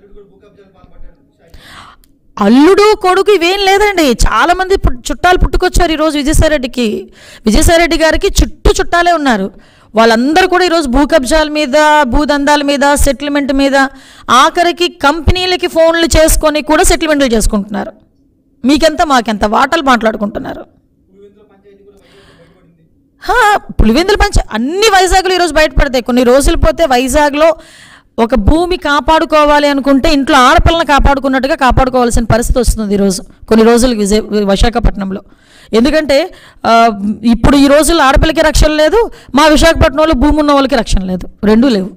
Speaker 3: అల్లుడు
Speaker 1: కొడుకు ఇవేం లేదండి. చాలామంది చుట్టాలు పుట్టుకొచ్చారు ఈరోజు విజయసాయిరెడ్డికి. విజయసాయిరెడ్డి గారికి చుట్టూ చుట్టాలే ఉన్నారు. వాళ్ళందరూ కూడా ఈరోజు భూ కబ్జాల మీద భూదందాల మీద సెటిల్మెంట్ మీద ఆఖరికి కంపెనీలకి ఫోన్లు చేసుకొని కూడా సెటిల్మెంట్లు చేసుకుంటున్నారు. మీకెంత మాకెంత వాటలు మాట్లాడుకుంటున్నారు?
Speaker 3: పులివెందుల
Speaker 1: పులివెందుల పంచ అన్ని వైజాగ్లో ఈరోజు బయటపడతాయి. కొన్ని రోజులు పోతే వైజాగ్లో ఒక భూమి కాపాడుకోవాలి అనుకుంటే ఇంట్లో ఆడపిల్లని కాపాడుకున్నట్టుగా కాపాడుకోవాల్సిన పరిస్థితి వస్తుంది ఈరోజు కొన్ని రోజులు విజయ విశాఖపట్నంలో. ఎందుకంటే ఇప్పుడు ఈ రోజుల్లో ఆడపిల్లకి రక్షణ లేదు మా విశాఖపట్నంలో భూమి ఉన్న వాళ్ళకి రక్షణ లేదు. రెండూ లేవు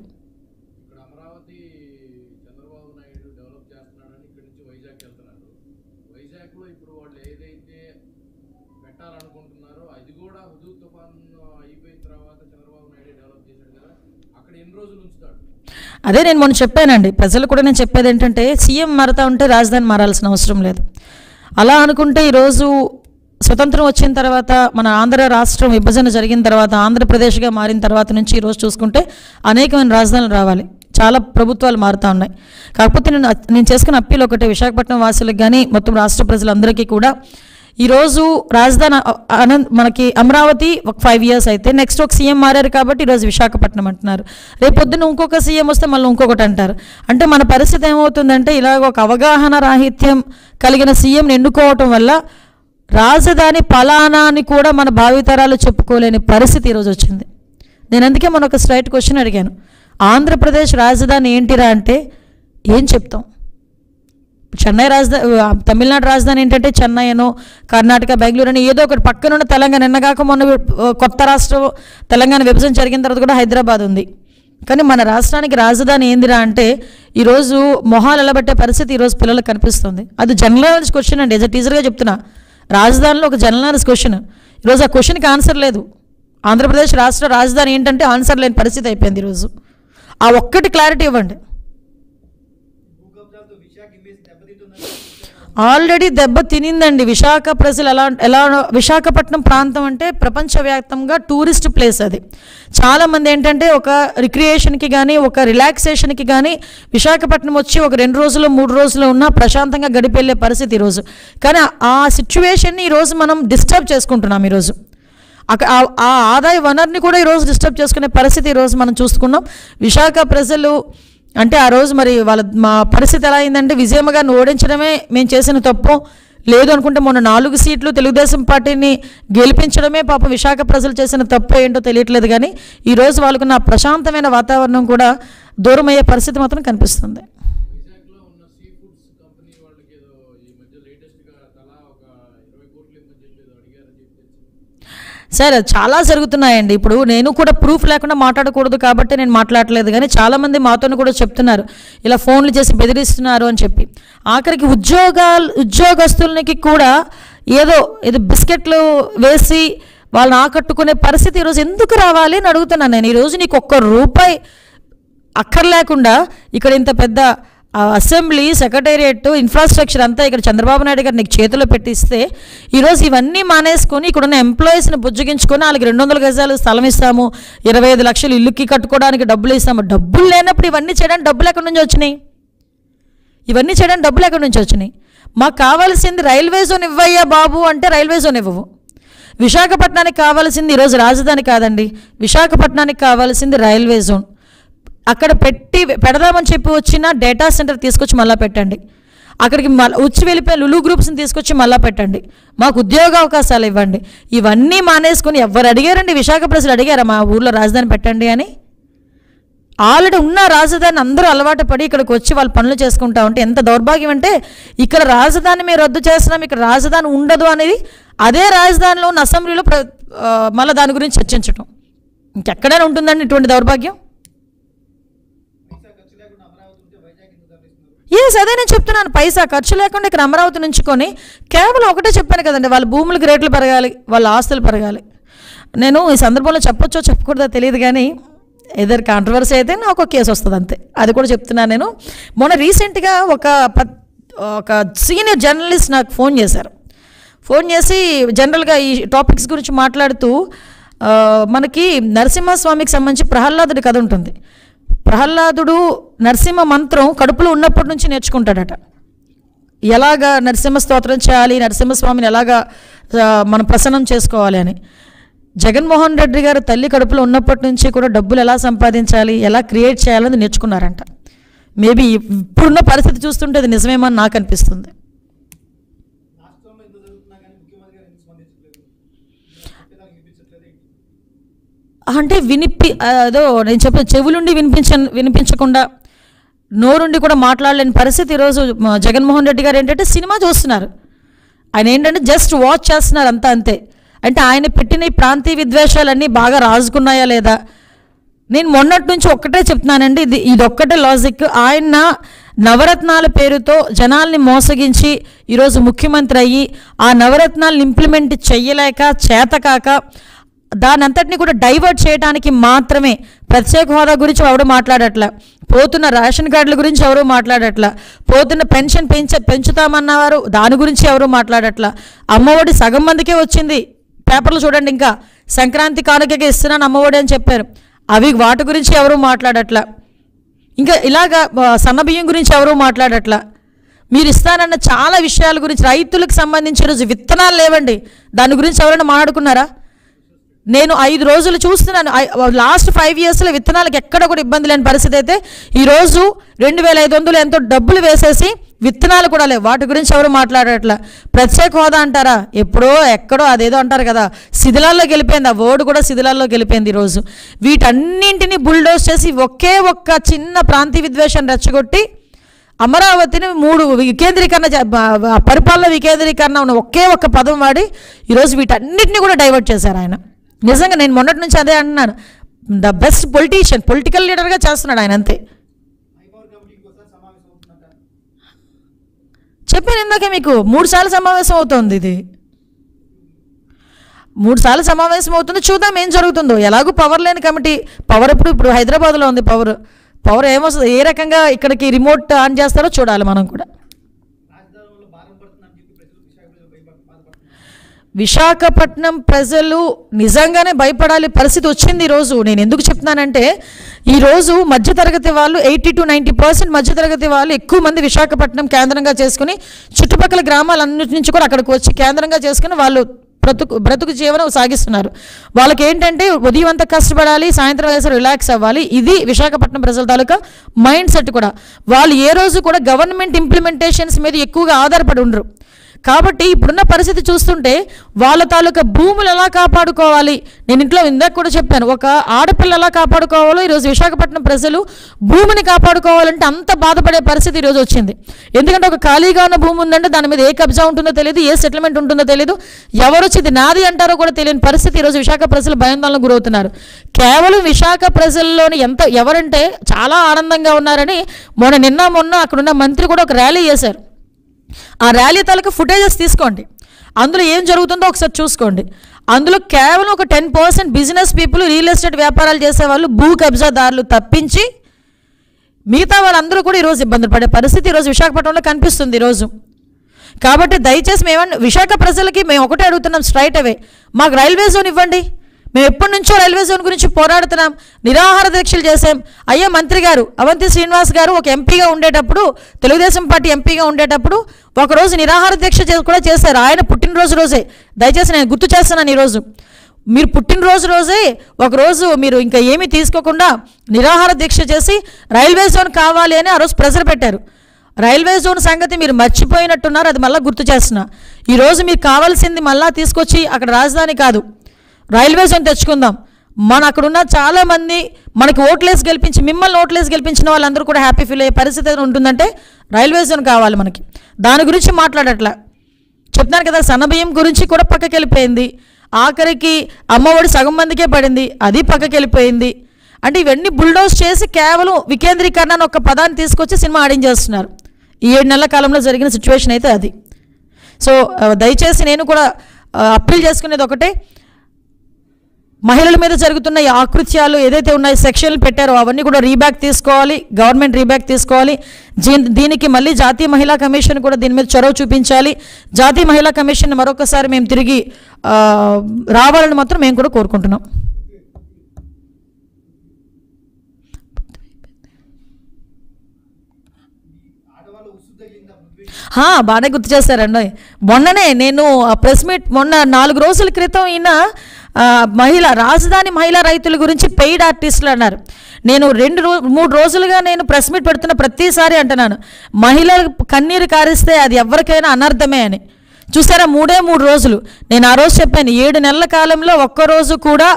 Speaker 2: ఇక్కడ అమరావతి చంద్రబాబు నాయుడు డెవలప్ చేస్తున్నాడని ఇక్కడ నుంచి వైజాగ్ వెళ్తున్నారు వైజాగ్లో ఇప్పుడు వాళ్ళు ఏదైతే పెట్టాలనుకుంటున్నారో అది కూడా హుదూ తుఫాన్ అయిపోయిన తర్వాత చంద్రబాబు నాయుడు డెవలప్ చేశాడు కదా అక్కడ ఎన్ని రోజులు ఉంచుతాడు
Speaker 1: అదే నేను మొన్న చెప్పానండి ప్రజలు కూడా నేను చెప్పేది ఏంటంటే సీఎం మారుతా ఉంటే రాజధాని మారాల్సిన అవసరం లేదు. అలా అనుకుంటే ఈరోజు స్వతంత్రం వచ్చిన తర్వాత మన ఆంధ్ర రాష్ట్రం విభజన జరిగిన తర్వాత ఆంధ్రప్రదేశ్గా మారిన తర్వాత నుంచి ఈరోజు చూసుకుంటే అనేకమైన రాజధానులు రావాలి. చాలా ప్రభుత్వాలు మారుతూ ఉన్నాయి. కాకపోతే నేను నేను చేసుకున్న అప్పీలు ఒకటే విశాఖపట్నం వాసులకు కానీ మొత్తం రాష్ట్ర ప్రజలందరికీ కూడా ఈరోజు రాజధాని అనంత మనకి అమరావతి ఒక ఫైవ్ ఇయర్స్ అయితే నెక్స్ట్ ఒక సీఎం మారారు కాబట్టి ఈరోజు విశాఖపట్నం అంటున్నారు. రేపు ఇంకొక సీఎం వస్తే మళ్ళీ ఇంకొకటి అంటారు. అంటే మన పరిస్థితి ఏమవుతుందంటే ఇలాగ ఒక అవగాహన రాహిత్యం కలిగిన సీఎంని ఎన్నుకోవటం వల్ల రాజధాని పలానా అని కూడా మన భావితరాలు చెప్పుకోలేని పరిస్థితి ఈరోజు వచ్చింది. నేను అందుకే మన ఒక స్ట్రైట్ క్వశ్చన్ అడిగాను. ఆంధ్రప్రదేశ్ రాజధాని ఏంటిరా అంటే ఏం చెప్తాం? చెన్నై రాజధాని తమిళనాడు రాజధాని ఏంటంటే చెన్నై అనో కర్ణాటక బెంగళూరు అని ఏదో ఒకటి పక్కనున్న తెలంగాణ. నిన్నగాక మొన్న కొత్త రాష్ట్రం తెలంగాణ విభజన జరిగిన తర్వాత కూడా హైదరాబాద్ ఉంది. కానీ మన రాష్ట్రానికి రాజధాని ఏందిరా అంటే ఈరోజు మొహాలు ఎలబట్టే పరిస్థితి ఈరోజు పిల్లలకు కనిపిస్తుంది. అది జనరల్ నాలెడ్జ్ క్వశ్చన్ అండి. ఎజ్ టీచర్గా చెప్తున్నా రాజధానిలో ఒక జనరల్ నాలెడ్జ్ క్వశ్చన్ ఈరోజు ఆ క్వశ్చన్కి ఆన్సర్ లేదు. ఆంధ్రప్రదేశ్ రాష్ట్ర రాజధాని ఏంటంటే ఆన్సర్ లేని పరిస్థితి అయిపోయింది ఈరోజు. ఆ ఒక్కటి క్లారిటీ ఇవ్వండి
Speaker 3: భూ కబ్జాలతో విశాఖ ఇమేజ్ దెబ్బతింటుందని
Speaker 1: ఆల్రెడీ దెబ్బ తినిందండి. విశాఖ ప్రజలు ఎలా ఎలా విశాఖపట్నం ప్రాంతం అంటే ప్రపంచవ్యాప్తంగా టూరిస్ట్ ప్లేస్ అది. చాలామంది ఏంటంటే ఒక రిక్రియేషన్కి కానీ ఒక రిలాక్సేషన్కి కానీ విశాఖపట్నం వచ్చి ఒక రెండు రోజులు మూడు రోజులు ఉన్నా ప్రశాంతంగా గడిపెళ్ళే పరిస్థితి ఈరోజు. కానీ ఆ సిచ్యువేషన్ని ఈరోజు మనం డిస్టర్బ్ చేసుకుంటున్నాం ఈరోజు. అక్క ఆ- ఆదాయ వనరుని కూడా ఈరోజు డిస్టర్బ్ చేసుకునే పరిస్థితి ఈరోజు మనం చూసుకున్నాం. విశాఖ ప్రజలు అంటే ఆ రోజు మరి వాళ్ళ మా పరిస్థితి ఎలా అయిందంటే విజయమ్మ గారిని ఓడించడమే మేము చేసిన తప్పు. లేదు అనుకుంటే మొన్న నాలుగు సీట్లు తెలుగుదేశం పార్టీని గెలిపించడమే పాప విశాఖ ప్రజలు చేసిన తప్పు ఏంటో తెలియట్లేదు కానీ ఈరోజు వాళ్ళకున్న ప్రశాంతమైన వాతావరణం కూడా దూరమయ్యే పరిస్థితి మాత్రం కనిపిస్తుంది
Speaker 2: వైజాగ్లో ఉన్న సీ ఫుడ్స్ కంపెనీ వాళ్ళకి ఏదో ఈ మధ్య లేటెస్ట్గా తలా ఒక ఇరవై కోట్లు ఇవ్వమని చెప్పి ఏదో అడిగారని చెప్పి తెలిసింది
Speaker 1: సార్ చాలా జరుగుతున్నాయండి. ఇప్పుడు నేను కూడా ప్రూఫ్ లేకుండా మాట్లాడకూడదు కాబట్టి నేను మాట్లాడలేదు కానీ చాలామంది మాతో కూడా చెప్తున్నారు. ఇలా ఫోన్లు చేసి బెదిరిస్తున్నారు అని చెప్పి. ఆఖరికి ఉద్యోగాలు ఉద్యోగస్తులకి కూడా ఏదో ఏదో బిస్కెట్లు వేసి వాళ్ళని ఆకట్టుకునే పరిస్థితి ఈరోజు ఎందుకు రావాలి అని అడుగుతున్నాను నేను. ఈరోజు నీకు ఒక్క రూపాయి అక్కర్లేకుండా ఇక్కడ ఇంత పెద్ద అసెంబ్లీ సెక్రటేరియట్ ఇన్ఫ్రాస్ట్రక్చర్ అంతా ఇక్కడ చంద్రబాబు నాయుడు గారు నీకు చేతిలో పెట్టిస్తే ఈరోజు ఇవన్నీ మానేసుకొని ఇక్కడ ఉన్న ఎంప్లాయీస్ని బుజ్జగించుకొని వాళ్ళకి రెండు వందల గజాలు స్థలం ఇస్తాము ఇరవై ఐదు లక్షలు ఇల్లుకి కట్టుకోవడానికి డబ్బులు ఇస్తాము. డబ్బులు లేనప్పుడు ఇవన్నీ చేయడానికి డబ్బులు ఎక్కడి నుంచి వచ్చినాయి? ఇవన్నీ చేయడానికి డబ్బులు ఎక్కడి నుంచి వచ్చినాయి? మాకు కావాల్సింది రైల్వే జోన్ ఇవ్వయ్యా బాబు అంటే రైల్వే జోన్ ఇవ్వవు. విశాఖపట్నానికి కావాల్సింది ఈరోజు రాజధాని కాదండి. విశాఖపట్నానికి కావాల్సింది రైల్వే జోన్. అక్కడ పెట్టి పెడదామని చెప్పి వచ్చిన డేటా సెంటర్ తీసుకొచ్చి మళ్ళీ పెట్టండి. అక్కడికి మళ్ళీ వచ్చి వెళ్ళిపోయిన లులు గ్రూప్స్ని తీసుకొచ్చి మళ్ళీ పెట్టండి. మాకు ఉద్యోగ అవకాశాలు ఇవ్వండి. ఇవన్నీ మానేసుకొని ఎవరు అడిగారండి? విశాఖ ప్రజలు అడిగారా? మా ఊర్లో రాజధాని పెట్టండి అని. ఆల్రెడీ ఉన్న రాజధాని అందరూ అలవాటు పడి ఇక్కడికి వచ్చి వాళ్ళు పనులు చేసుకుంటా ఉంటే ఎంత దౌర్భాగ్యం అంటే ఇక్కడ రాజధాని మేము రద్దు చేస్తున్నాం ఇక్కడ రాజధాని ఉండదు అనేది అదే రాజధానిలో ఉన్న అసెంబ్లీలో ప్ర మళ్ళీ దాని గురించి చర్చించడం ఇంకెక్కడైనా ఉంటుందండి ఇటువంటి దౌర్భాగ్యం
Speaker 3: పైసా ఖర్చు లేకుండా అమరావతి ఉంటే వైజాగ్ ఎందుకు తరలిస్తున్నారు
Speaker 1: ఎస్ అదే నేను చెప్తున్నాను. పైసా ఖర్చు లేకుండా ఇక్కడ అమరావతి నుంచుకొని కేవలం ఒకటే చెప్పాను కదండి వాళ్ళ భూములకు రేట్లు పెరగాలి వాళ్ళ ఆస్తులు పెరగాలి. నేను ఈ సందర్భంలో చెప్పొచ్చో చెప్పకూడదో తెలియదు కానీ ఏదైనా కాంట్రవర్సీ అయితే నాకు ఒక కేసు వస్తుంది అంతే. అది కూడా చెప్తున్నాను నేను. మొన్న రీసెంట్గా ఒక ప- ఒక సీనియర్ జర్నలిస్ట్ నాకు ఫోన్ చేశారు. ఫోన్ చేసి జనరల్గా ఈ టాపిక్స్ గురించి మాట్లాడుతూ మనకి నరసింహస్వామికి సంబంధించి ప్రహ్లాదుడి కథ ఉంటుంది. ప్రహ్లాదుడు నరసింహ మంత్రం కడుపులో ఉన్నప్పటి నుంచి నేర్చుకుంటాడట. ఎలాగా నరసింహ స్తోత్రం చేయాలి నరసింహస్వామిని ఎలాగా మనం ప్రసన్నం చేసుకోవాలి అని. జగన్మోహన్ రెడ్డి గారు తల్లి కడుపులో ఉన్నప్పటి నుంచి కూడా డబ్బులు ఎలా సంపాదించాలి ఎలా క్రియేట్ చేయాలని నేర్చుకున్నారంట. మేబీ ఇప్పుడున్న పరిస్థితి చూస్తుంటే అది నిజమేమో నాకు అనిపిస్తుంది. అంటే వినిపి అదో నేను చెప్పిన చెవులుండి వినిపించ వినిపించకుండా నోరుండి కూడా మాట్లాడలేని పరిస్థితి ఈరోజు జగన్మోహన్ రెడ్డి గారు ఏంటంటే సినిమా చూస్తున్నారు. ఆయన ఏంటంటే జస్ట్ వాచ్ చేస్తున్నారు అంతా అంతే. అంటే ఆయన పెట్టిన ఈ ప్రాంతీయ విద్వేషాలన్నీ బాగా రాజుకున్నాయా లేదా? నేను మొన్నటి నుంచి ఒక్కటే చెప్తున్నానండి ఇది ఇది ఒక్కటే లాజిక్ ఆయన నవరత్నాల పేరుతో జనాల్ని మోసగించి ఈరోజు ముఖ్యమంత్రి అయ్యి ఆ నవరత్నాలను ఇంప్లిమెంట్ చెయ్యలేక చేతకాక దాని అంతటిని కూడా డైవర్ట్ చేయడానికి మాత్రమే ప్రత్యేక హోదా గురించి ఎవరు మాట్లాడట్లా. పోతున్న రేషన్ కార్డుల గురించి ఎవరు మాట్లాడట్లా. పోతున్న పెన్షన్ పెంచ పెంచుతామన్నవారు దాని గురించి ఎవరు మాట్లాడట్లా. అమ్మఒడి సగం మందికే వచ్చింది. పేపర్లు చూడండి ఇంకా. సంక్రాంతి కానుకగా ఇస్తున్నాను అమ్మఒడి అని చెప్పారు. అవి వాటి గురించి ఎవరు మాట్లాడట్లా. ఇంకా ఇలాగా సన్నబియ్యం గురించి ఎవరు మాట్లాడట్లా. మీరు ఇస్తానన్న చాలా విషయాల గురించి రైతులకు సంబంధించి రోజు విత్తనాలు లేవండి. దాని గురించి ఎవరైనా మాట్లాడుకున్నారా? నేను ఐదు రోజులు చూస్తున్నాను. లాస్ట్ ఫైవ్ ఇయర్స్లో విత్తనాలకు ఎక్కడ కూడా ఇబ్బంది లేని పరిస్థితి అయితే ఈరోజు రెండు వేల ఐదు వందలు ఎంతో డబ్బులు వేసేసి విత్తనాలు కూడా లేవు. వాటి గురించి ఎవరు మాట్లాడట్లా? ప్రత్యేక హోదా అంటారా? ఎప్పుడో ఎక్కడో అదేదో అంటారు కదా. శిథిలాల్లో గెలిపోయింది. ఆ ఓడు కూడా శిథిలాల్లో గెలిపోయింది ఈరోజు వీటన్నింటినీ బుల్డోస్ చేసి ఒకే ఒక్క చిన్న ప్రాంతీయ విద్వేషాన్ని రెచ్చగొట్టి అమరావతిని మూడు వికేంద్రీకరణ చే- పరిపాలన వికేంద్రీకరణ ఉన్న ఒకే ఒక్క పదం వాడి ఈరోజు వీటన్నిటిని కూడా డైవర్ట్ చేశారు ఆయన. నిజంగా నేను మొన్నటి నుంచి అదే అంటున్నాను. ద బెస్ట్ పొలిటీషియన్ పొలిటికల్ లీడర్గా చేస్తున్నాడు ఆయన అంతే. చెప్పాను ఇందాకే మీకు మూడు సార్లు సమావేశం అవుతుంది ఇది. మూడు సార్లు సమావేశం అవుతుంది చూద్దాం ఏం జరుగుతుందో. ఎలాగో పవర్ లేని కమిటీ పవర్ ఇప్పుడు ఇప్పుడు హైదరాబాద్లో ఉంది పవర్ పవర్ ఏమొస్తుంది ఏ రకంగా ఇక్కడికి రిమోట్ ఆన్ చేస్తారో చూడాలి మనం కూడా
Speaker 3: రాజధాని వల్ల భారం పడుతుందని చెప్పి ప్రజలు విశాఖ ప్రజలు భయపడ బాధపడుతున్నారు
Speaker 1: విశాఖపట్నం ప్రజలు నిజంగానే భయపడాలి పరిస్థితి వచ్చింది ఈరోజు నేను ఎందుకు చెప్తున్నానంటే ఈరోజు మధ్యతరగతి వాళ్ళు ఎయిటీ టు నైంటీ పర్సెంట్ మధ్యతరగతి వాళ్ళు ఎక్కువ మంది విశాఖపట్నం కేంద్రంగా చేసుకుని చుట్టుపక్కల గ్రామాలన్నిటి నుంచి కూడా అక్కడికి వచ్చి కేంద్రంగా చేసుకుని వాళ్ళు బ్రతుకు బ్రతుకు జీవనం సాగిస్తున్నారు. వాళ్ళకి ఏంటంటే ఉదయం అంతా కష్టపడాలి సాయంత్రం వేసరి రిలాక్స్ అవ్వాలి. ఇది విశాఖపట్నం ప్రజల తాలూకా మైండ్ సెట్ కూడా. వాళ్ళు ఏ రోజు కూడా గవర్నమెంట్ ఇంప్లిమెంటేషన్స్ మీద ఎక్కువగా ఆధారపడి ఉండరు. కాబట్టి ఇప్పుడున్న పరిస్థితి చూస్తుంటే వాళ్ళ తాలూకా భూములు ఎలా కాపాడుకోవాలి? నేను ఇంట్లో ఇందాక కూడా చెప్పాను ఒక ఆడపిల్ల ఎలా కాపాడుకోవాలో ఈరోజు విశాఖపట్నం ప్రజలు భూమిని కాపాడుకోవాలంటే అంత బాధపడే పరిస్థితి ఈరోజు వచ్చింది. ఎందుకంటే ఒక ఖాళీగా ఉన్న భూమి ఉందంటే దాని మీద ఏ కబ్జా ఉంటుందో తెలియదు ఏ సెటిల్మెంట్ ఉంటుందో తెలియదు ఎవరు ఇది నాది అంటారో కూడా తెలియని పరిస్థితి ఈరోజు విశాఖ ప్రజలు భయాందోళనకు గురవుతున్నారు. కేవలం విశాఖ ప్రజల్లోని ఎంత ఎవరంటే చాలా ఆనందంగా ఉన్నారని మొన్న నిన్న మొన్న అక్కడున్న మంత్రి కూడా ఒక ర్యాలీ చేశారు. ఆ ర్యాలీ తాలూకా ఫుటేజెస్ తీసుకోండి. అందులో ఏం జరుగుతుందో ఒకసారి చూసుకోండి. అందులో కేవలం ఒక ten percent business people real estate వ్యాపారాలు చేసేవాళ్ళు భూ కబ్జాదారులు తప్పించి మిగతా వాళ్ళందరూ కూడా ఈరోజు ఇబ్బందులు పడే పరిస్థితి ఈరోజు విశాఖపట్నంలో కనిపిస్తుంది ఈరోజు. కాబట్టి దయచేసి మేమన్నా విశాఖ ప్రజలకి మేము ఒకటే అడుగుతున్నాం స్ట్రైట్ అవే. మాకు రైల్వే జోన్ ఇవ్వండి. మేము ఎప్పటి నుంచో రైల్వే జోన్ గురించి పోరాడుతున్నాం నిరాహార దీక్షలు చేశాం. అయ్యా మంత్రి గారు అవంతి శ్రీనివాస్ గారు ఒక ఎంపీగా ఉండేటప్పుడు తెలుగుదేశం పార్టీ ఎంపీగా ఉండేటప్పుడు ఒకరోజు నిరాహార దీక్ష కూడా చేశారు. ఆయన పుట్టినరోజు రోజే. దయచేసి నేను గుర్తు చేస్తున్నాను ఈరోజు. మీరు పుట్టినరోజు రోజే ఒకరోజు మీరు ఇంకా ఏమీ తీసుకోకుండా నిరాహార దీక్ష చేసి రైల్వే జోన్ కావాలి అని ఆ రోజు ప్రెజర్ పెట్టారు. రైల్వే జోన్ సంగతి మీరు మర్చిపోయినట్టున్నారు అది మళ్ళీ గుర్తు చేస్తున్నా. ఈరోజు మీకు కావాల్సింది మళ్ళా తీసుకొచ్చి అక్కడ రాజధాని కాదు. రైల్వే జోన్ తెచ్చుకుందాం. మన అక్కడ ఉన్న చాలామంది మనకి ఓట్లేసి గెలిపించి మిమ్మల్ని ఓట్లేసి గెలిపించిన వాళ్ళందరూ కూడా హ్యాపీ ఫీల్ అయ్యే పరిస్థితి ఏదైనా ఉంటుందంటే రైల్వే జోన్ కావాలి మనకి. దాని గురించి మాట్లాడట్లా. చెప్తున్నాను కదా సన్నబియ్యం గురించి కూడా పక్కకి వెళ్ళిపోయింది. ఆఖరికి అమ్మఒడి సగం మందికే పడింది అది పక్కకి వెళ్ళిపోయింది. అంటే ఇవన్నీ బుల్డోస్ చేసి కేవలం వికేంద్రీకరణ అని ఒక పదాన్ని తీసుకొచ్చి సినిమా ఆడించేస్తున్నారు ఈ ఏడు నెలల కాలంలో జరిగిన సిచ్యువేషన్ అయితే అది. సో దయచేసి నేను కూడా అప్పీల్ చేసుకునేది ఒకటే. మహిళల మీద జరుగుతున్న ఈ ఆకృత్యాలు ఏదైతే ఉన్నాయో సెక్షన్లు పెట్టారో అవన్నీ కూడా రీబ్యాక్ తీసుకోవాలి గవర్నమెంట్ రీబ్యాక్ తీసుకోవాలి. దీనికి మళ్ళీ జాతీయ మహిళా కమిషన్ కూడా దీని మీద చొరవ చూపించాలి. జాతీయ మహిళా కమిషన్ మరొకసారి మేము తిరిగి రావాలని మాత్రం మేము కూడా కోరుకుంటున్నాం. బాగానే గుర్తు చేశారండి. మొన్ననే నేను ఆ ప్రెస్ మీట్ మొన్న నాలుగు రోజుల క్రితం ఈయన మహిళ రాజధాని మహిళా రైతుల గురించి పెయిడ్ ఆర్టిస్టులు అన్నారు. నేను రెండు రో మూడు రోజులుగా నేను ప్రెస్ మీట్ పెడుతున్న ప్రతిసారి అంటున్నాను మహిళలు కన్నీరు కారిస్తే అది ఎవరికైనా అనర్థమే అని. చూసారా మూడే మూడు రోజులు. నేను ఆ రోజు చెప్పాను ఏడు నెలల కాలంలో ఒక్కరోజు కూడా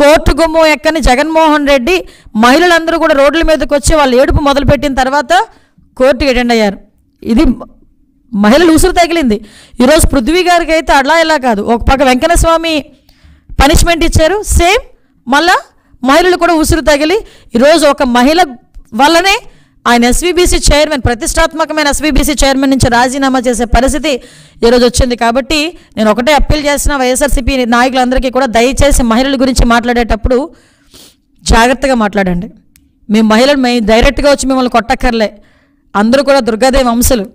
Speaker 1: కోర్టు గుమ్మం ఎక్కని జగన్మోహన్ రెడ్డి మహిళలందరూ కూడా రోడ్ల మీదకి వచ్చి వాళ్ళు ఏడుపు మొదలుపెట్టిన తర్వాత కోర్టుకి అటెండ్ అయ్యారు. ఇది మహిళలు ఉసురు తగిలింది. ఈరోజు పృథ్వీ గారికి అయితే అలా ఇలా కాదు. ఒక పక్క వెంకటస్వామి స్వామి పనిష్మెంట్ ఇచ్చారు. సేమ్ మళ్ళా మహిళలు కూడా ఉసురు తగిలి ఈరోజు ఒక మహిళ వల్లనే ఆయన ఎస్వీబీసీ చైర్మన్ ప్రతిష్టాత్మకమైన ఎస్వీబీసీ చైర్మన్ నుంచి రాజీనామా చేసే పరిస్థితి ఈరోజు వచ్చింది. కాబట్టి నేను ఒకటే అప్పీల్ చేసిన వైఎస్ఆర్సీపీ నాయకులందరికీ కూడా దయచేసి మహిళల గురించి మాట్లాడేటప్పుడు జాగ్రత్తగా మాట్లాడండి. మేము మహిళలు మేము డైరెక్ట్గా వచ్చి మిమ్మల్ని కొట్టక్కర్లే. అందరూ కూడా దుర్గాదేవి అంశలు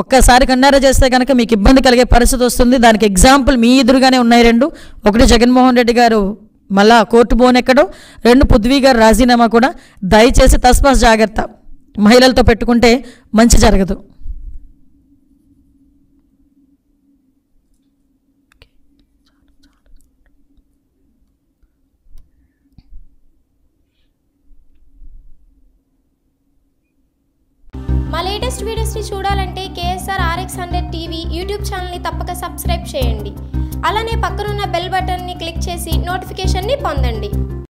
Speaker 1: ఒక్కసారి కన్నారా చేస్తే కనుక మీకు ఇబ్బంది కలిగే పరిస్థితి వస్తుంది. దానికి ఎగ్జాంపుల్ మీ ఎదురుగానే ఉన్నాయి రెండు. ఒకటి జగన్మోహన్ రెడ్డి గారు మళ్ళా కోర్టు బోనెక్కడం రెండు పృథ్వీ గారు రాజీనామా కూడా. దయచేసి తస్మాస్ జాగ్రత్త. మహిళలతో పెట్టుకుంటే మంచి జరగదు
Speaker 4: మా లేటెస్ట్ వీడియోస్ని చూడాలంటే KSR RX hundred TV YouTube ఛానల్ని తప్పక సబ్స్క్రైబ్ చేయండి. అలానే పక్కనున్న బెల్ బటన్ని క్లిక్ చేసి నోటిఫికేషన్ని పొందండి.